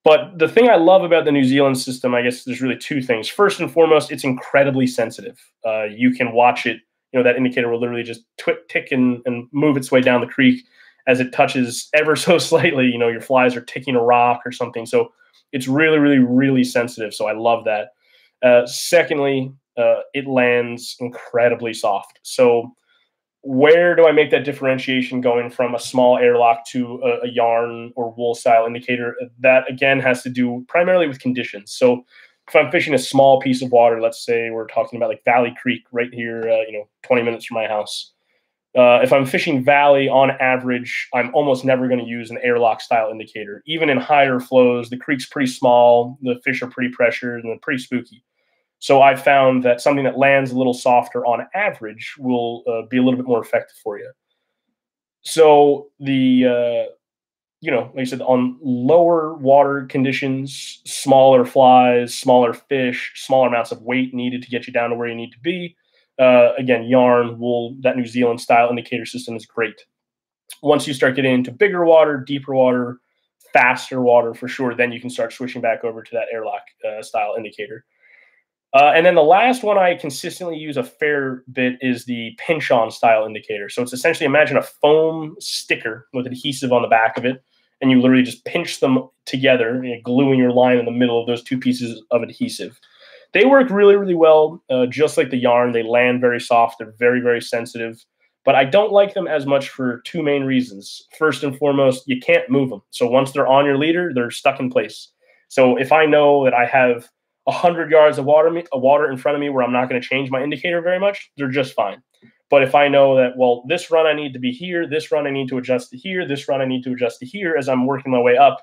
But the thing I love about the New Zealand system, I guess there's really two things. First and foremost, it's incredibly sensitive. Uh, you can watch it, you know, that indicator will literally just tw- tick and, and move its way down the creek as it touches ever so slightly. You know, your flies are ticking a rock or something. So it's really, really, really sensitive. So I love that. Uh, secondly, uh, it lands incredibly soft. So where do I make that differentiation going from a small airlock to a, a, yarn or wool style indicator? That again has to do primarily with conditions. So if I'm fishing a small piece of water, let's say we're talking about like Valley Creek right here, uh, you know, 20 minutes from my house. Uh, if I'm fishing valley on average, I'm almost never going to use an airlock style indicator. Even in higher flows, the creek's pretty small, the fish are pretty pressured, and they're pretty spooky. So I found that something that lands a little softer on average will uh, be a little bit more effective for you. So the uh, you know, like I said, on lower water conditions, smaller flies, smaller fish, smaller amounts of weight needed to get you down to where you need to be uh, again, yarn, wool, that New Zealand style indicator system is great. Once you start getting into bigger water, deeper water, faster water for sure, then you can start switching back over to that airlock uh, style indicator. Uh, and then the last one I consistently use a fair bit is the pinch on style indicator. So it's essentially imagine a foam sticker with adhesive on the back of it, and you literally just pinch them together, you know, gluing your line in the middle of those two pieces of adhesive. They work really, really well, uh, just like the yarn. They land very soft. They're very, very sensitive. But I don't like them as much for two main reasons. First and foremost, you can't move them. So once they're on your leader, they're stuck in place. So if I know that I have 100 yards of water, me, of water in front of me where I'm not going to change my indicator very much, they're just fine. But if I know that, well, this run I need to be here, this run I need to adjust to here, this run I need to adjust to here as I'm working my way up,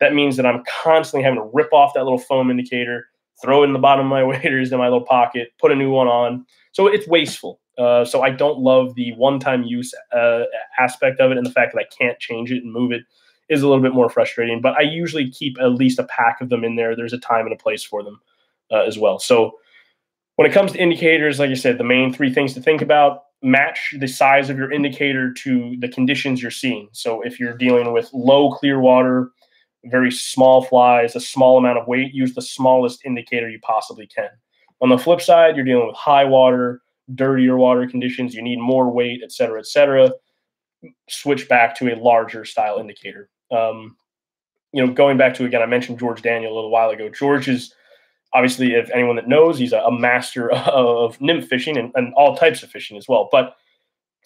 that means that I'm constantly having to rip off that little foam indicator, throw it in the bottom of my waders in my little pocket, put a new one on. So it's wasteful. Uh, so I don't love the one-time use uh, aspect of it, and the fact that I can't change it and move it is a little bit more frustrating. But I usually keep at least a pack of them in there. There's a time and a place for them uh, as well. So when it comes to indicators, like I said, the main three things to think about: match the size of your indicator to the conditions you're seeing. So if you're dealing with low clear water very small flies, a small amount of weight, use the smallest indicator you possibly can. On the flip side, you're dealing with high water, dirtier water conditions, you need more weight, et cetera, et cetera. Switch back to a larger style indicator. Um, you know, going back to again, I mentioned George Daniel a little while ago. George is obviously, if anyone that knows, he's a, a master of nymph fishing and, and all types of fishing as well. But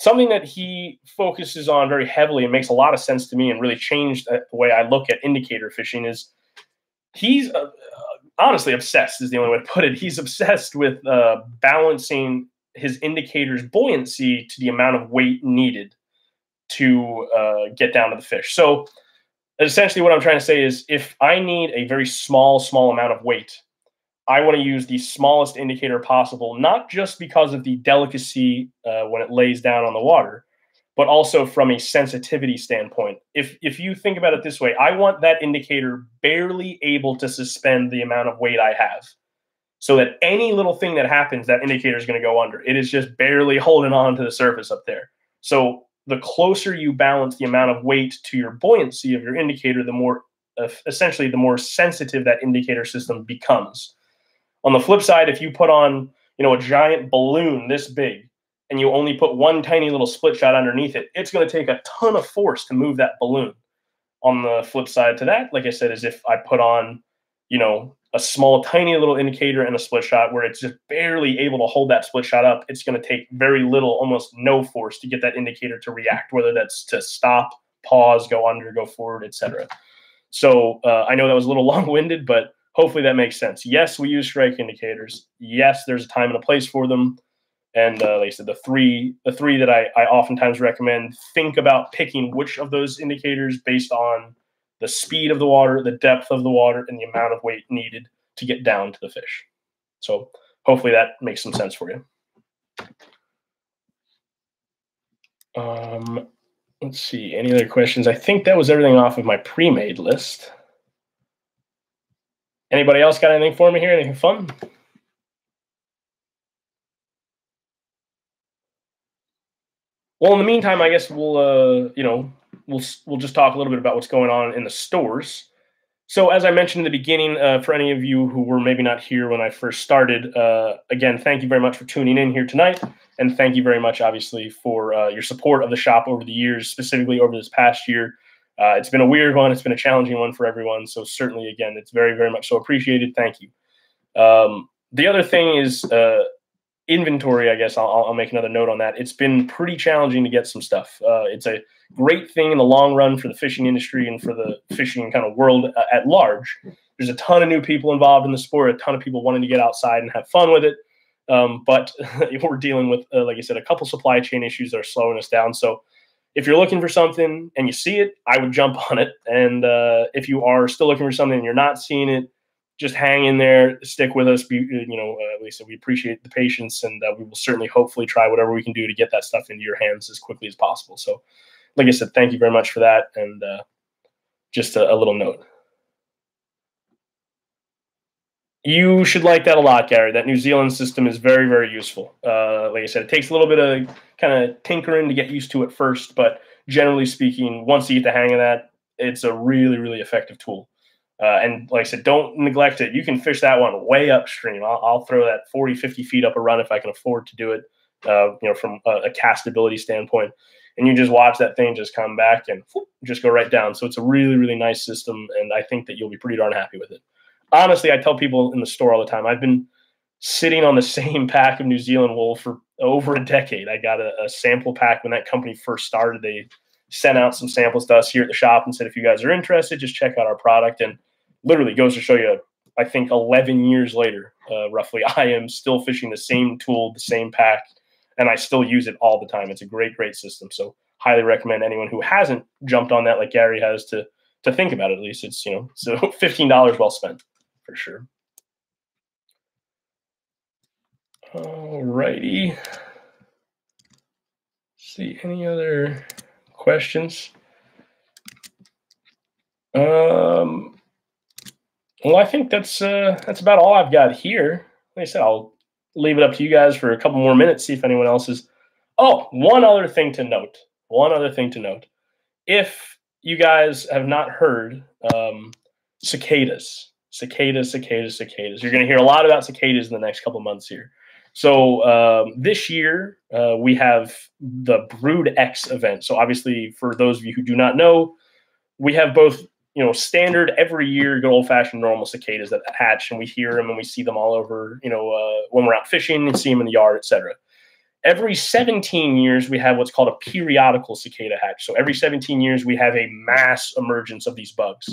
something that he focuses on very heavily and makes a lot of sense to me and really changed the way I look at indicator fishing is he's uh, honestly obsessed is the only way to put it. He's obsessed with uh, balancing his indicator's buoyancy to the amount of weight needed to uh, get down to the fish. So essentially what I'm trying to say is if I need a very small, small amount of weight, I want to use the smallest indicator possible, not just because of the delicacy uh, when it lays down on the water, but also from a sensitivity standpoint. If if you think about it this way, I want that indicator barely able to suspend the amount of weight I have. So that any little thing that happens, that indicator is going to go under. It is just barely holding on to the surface up there. So the closer you balance the amount of weight to your buoyancy of your indicator, the more uh, essentially the more sensitive that indicator system becomes. On the flip side, if you put on you know a giant balloon this big and you only put one tiny little split shot underneath it, it's going to take a ton of force to move that balloon. On the flip side to that, like I said, is if I put on, you know, a small, tiny little indicator and a split shot where it's just barely able to hold that split shot up, it's going to take very little, almost no force to get that indicator to react, whether that's to stop, pause, go under, go forward, etc. So uh, I know that was a little long-winded, but hopefully that makes sense. Yes, we use strike indicators. Yes, there's a time and a place for them. And uh, like I said, the three the three that I, I oftentimes recommend, think about picking which of those indicators based on the speed of the water, the depth of the water, and the amount of weight needed to get down to the fish. So hopefully that makes some sense for you. Um, let's see, any other questions? I think that was everything off of my pre-made list. Anybody else got anything for me here? Anything fun? Well, in the meantime, I guess we'll, uh, you know, we'll we'll just talk a little bit about what's going on in the stores. So, as I mentioned in the beginning, uh, for any of you who were maybe not here when I first started, uh, again, thank you very much for tuning in here tonight, and thank you very much, obviously, for uh, your support of the shop over the years, specifically over this past year. Uh, it's been a weird one. It's been a challenging one for everyone. So, certainly, again, it's very, very much so appreciated. Thank you. Um, the other thing is uh, inventory. I guess I'll, I'll, make another note on that. It's been pretty challenging to get some stuff. Uh, it's a great thing in the long run for the fishing industry and for the fishing kind of world uh, at large. There's a ton of new people involved in the sport, a ton of people wanting to get outside and have fun with it. Um, but we're dealing with, uh, like I said, a couple supply chain issues that are slowing us down. So if you're looking for something and you see it, I would jump on it. And uh, if you are still looking for something and you're not seeing it, just hang in there, stick with us. Be, you know, uh, Lisa, we appreciate the patience, and uh, we will certainly, hopefully, try whatever we can do to get that stuff into your hands as quickly as possible. So, like I said, thank you very much for that. And uh, just a, a, little note. You should like that a lot, Gary. That New Zealand system is very, very useful. Uh, like I said, it takes a little bit of kind of tinkering to get used to it first, but generally speaking, once you get the hang of that, it's a really, really effective tool. Uh, and like I said, don't neglect it. You can fish that one way upstream. I'll, I'll, throw that 40, 50 feet up a run if I can afford to do it, uh, you know, from a, a castability standpoint and you just watch that thing just come back and whoop, just go right down. So it's a really, really nice system, and I think that you'll be pretty darn happy with it. Honestly, I tell people in the store all the time, I've been sitting on the same pack of New Zealand wool for over a decade. I got a, a sample pack when that company first started. They sent out some samples to us here at the shop and said, if you guys are interested, just check out our product. And literally goes to show you, I think 11 years later, uh, roughly, I am still fishing the same tool, the same pack, and I still use it all the time. It's a great, great system. So highly recommend anyone who hasn't jumped on that like Gary has to to think about it. At least it's you know so fifteen dollars well spent for sure. All righty. See any other questions? Um. Well, I think that's uh, that's about all I've got here. Like I said, I'll leave it up to you guys for a couple more minutes, see if anyone else is. Oh, one other thing to note. One other thing to note. If you guys have not heard um, cicadas, cicadas, cicadas, cicadas, you're going to hear a lot about cicadas in the next couple months here. So um, this year uh, we have the Brood X event. So obviously, for those of you who do not know, we have both you know, standard every year, good old fashioned normal cicadas that hatch, and we hear them and we see them all over, you know, uh, when we're out fishing and see them in the yard, etc. every 17 years we have what's called a periodical cicada hatch. So every 17 years we have a mass emergence of these bugs.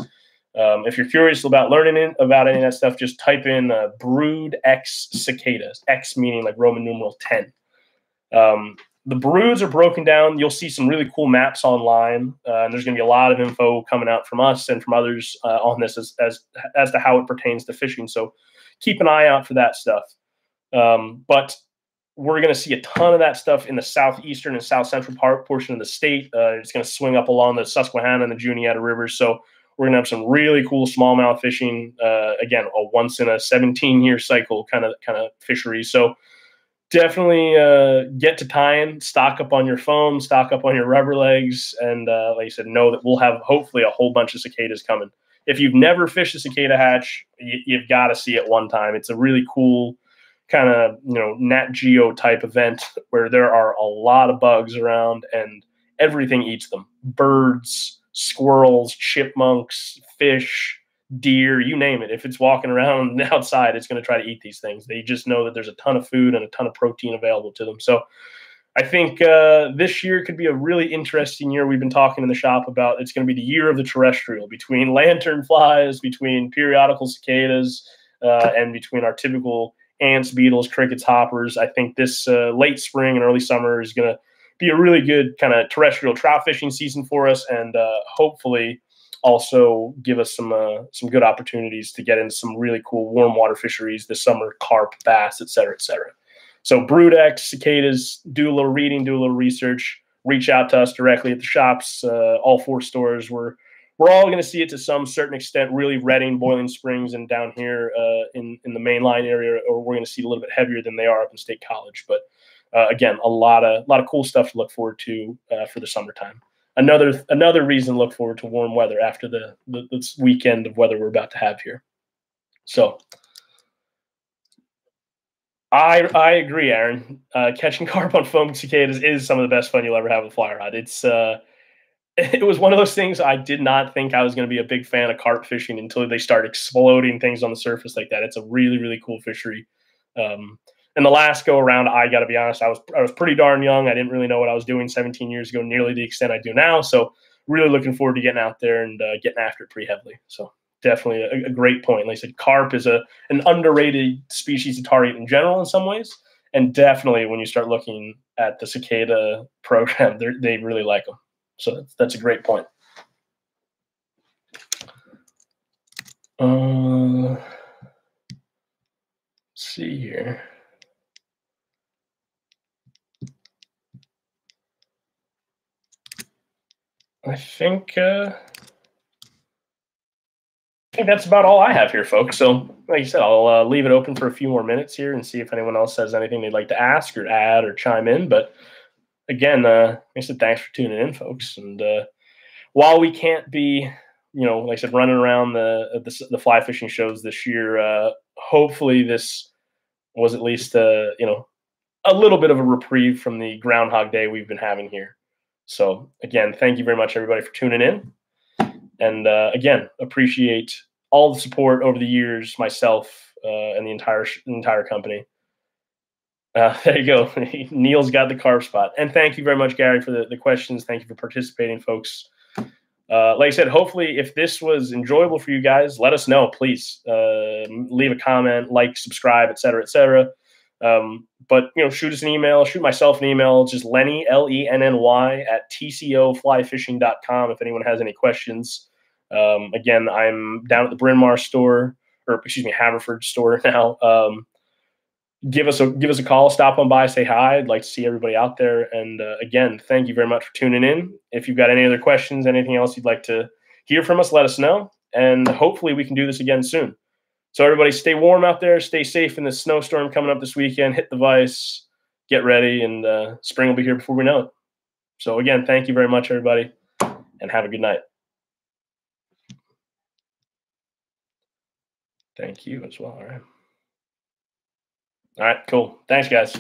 Um, if you're curious about learning about any of that stuff, just type in uh, brood X cicadas. X meaning like Roman numeral 10. Um, the broods are broken down. You'll see some really cool maps online, uh, and there's going to be a lot of info coming out from us and from others uh, on this as, as as to how it pertains to fishing. So keep an eye out for that stuff. Um, but we're going to see a ton of that stuff in the southeastern and south central part portion of the state. Uh, it's going to swing up along the Susquehanna and the Juniata rivers. So we're going to have some really cool smallmouth fishing. Uh, again, a once in a 17 year cycle kind of kind of fishery. So definitely uh, get to tying, stock up on your foam, stock up on your rubber legs, and uh, like I said, know that we'll have hopefully a whole bunch of cicadas coming. If you've never fished a cicada hatch, you, have got to see it one time. It's a really cool kind of you know Nat Geo type event where there are a lot of bugs around and everything eats them: birds, squirrels, chipmunks, fish, deer, you name it. If it's walking around outside, it's going to try to eat these things. They just know that there's a ton of food and a ton of protein available to them. So I think uh, this year could be a really interesting year. We've been talking in the shop about it's going to be the year of the terrestrial between lantern flies, between periodical cicadas, uh, and between our typical ants, beetles, crickets, hoppers. I think this uh, late spring and early summer is going to be a really good kind of terrestrial trout fishing season for us, and uh, hopefully also give us some uh, some good opportunities to get into some really cool warm water fisheries this summer, carp, bass, et cetera, et cetera. So Brood X, cicadas, do a little reading, do a little research, reach out to us directly at the shops, uh, all four stores. We're we're all going to see it to some certain extent. Really, Reading, Boiling Springs, and down here uh, in in the mainline area, or we're going to see it a little bit heavier than they are up in State College. But uh, again, a lot of a lot of cool stuff to look forward to uh, for the summertime. Another another reason to look forward to warm weather after the, the this weekend of weather we're about to have here. So. I I agree, Aaron. Uh, catching carp on foam cicadas is some of the best fun you'll ever have with fly rod. It's uh, it was one of those things I did not think I was going to be a big fan of carp fishing until they start exploding things on the surface like that. It's a really, really cool fishery. Um, and the last go around, I got to be honest, I was I was pretty darn young. I didn't really know what I was doing 17 years ago, nearly the extent I do now. So really looking forward to getting out there and uh, getting after it pretty heavily. So definitely a, a, great point. Like I said, carp is a an underrated species to target in general in some ways, and definitely when you start looking at the cicada program, they really like them. So that's, that's a great point. Uh, see here. I think uh, I think that's about all I have here, folks. So, like you said, I'll uh, leave it open for a few more minutes here and see if anyone else has anything they'd like to ask or add or chime in. But again, uh, I said thanks for tuning in, folks. And uh, while we can't be, you know, like I said, running around the the, the fly fishing shows this year, uh, hopefully this was at least, uh, you know, a little bit of a reprieve from the Groundhog Day we've been having here. So again, thank you very much, everybody, for tuning in. And uh, again, appreciate all the support over the years, myself uh, and the entire entire company. Uh, there you go. Neil's got the carp spot. And thank you very much, Gary, for the, the questions. Thank you for participating, folks. Uh, like I said, hopefully, if this was enjoyable for you guys, let us know, please. Uh, leave a comment, like, subscribe, etc., etc. Um, but you know, shoot us an email, shoot myself an email, just Lenny L E N N Y at tcoflyfishing.com if anyone has any questions. Um, again, I'm down at the Bryn Mawr store, or excuse me, Haverford store now. Um, give us a give us a call, stop on by, say hi. I'd like to see everybody out there. And uh, again, thank you very much for tuning in. If you've got any other questions, anything else you'd like to hear from us, let us know. And hopefully, we can do this again soon. So everybody stay warm out there, stay safe in the snowstorm coming up this weekend. Hit the vice. get ready, and uh, spring will be here before we know it. So again, thank you very much, everybody, and have a good night. Thank you as well. All right. All right, cool. Thanks, guys.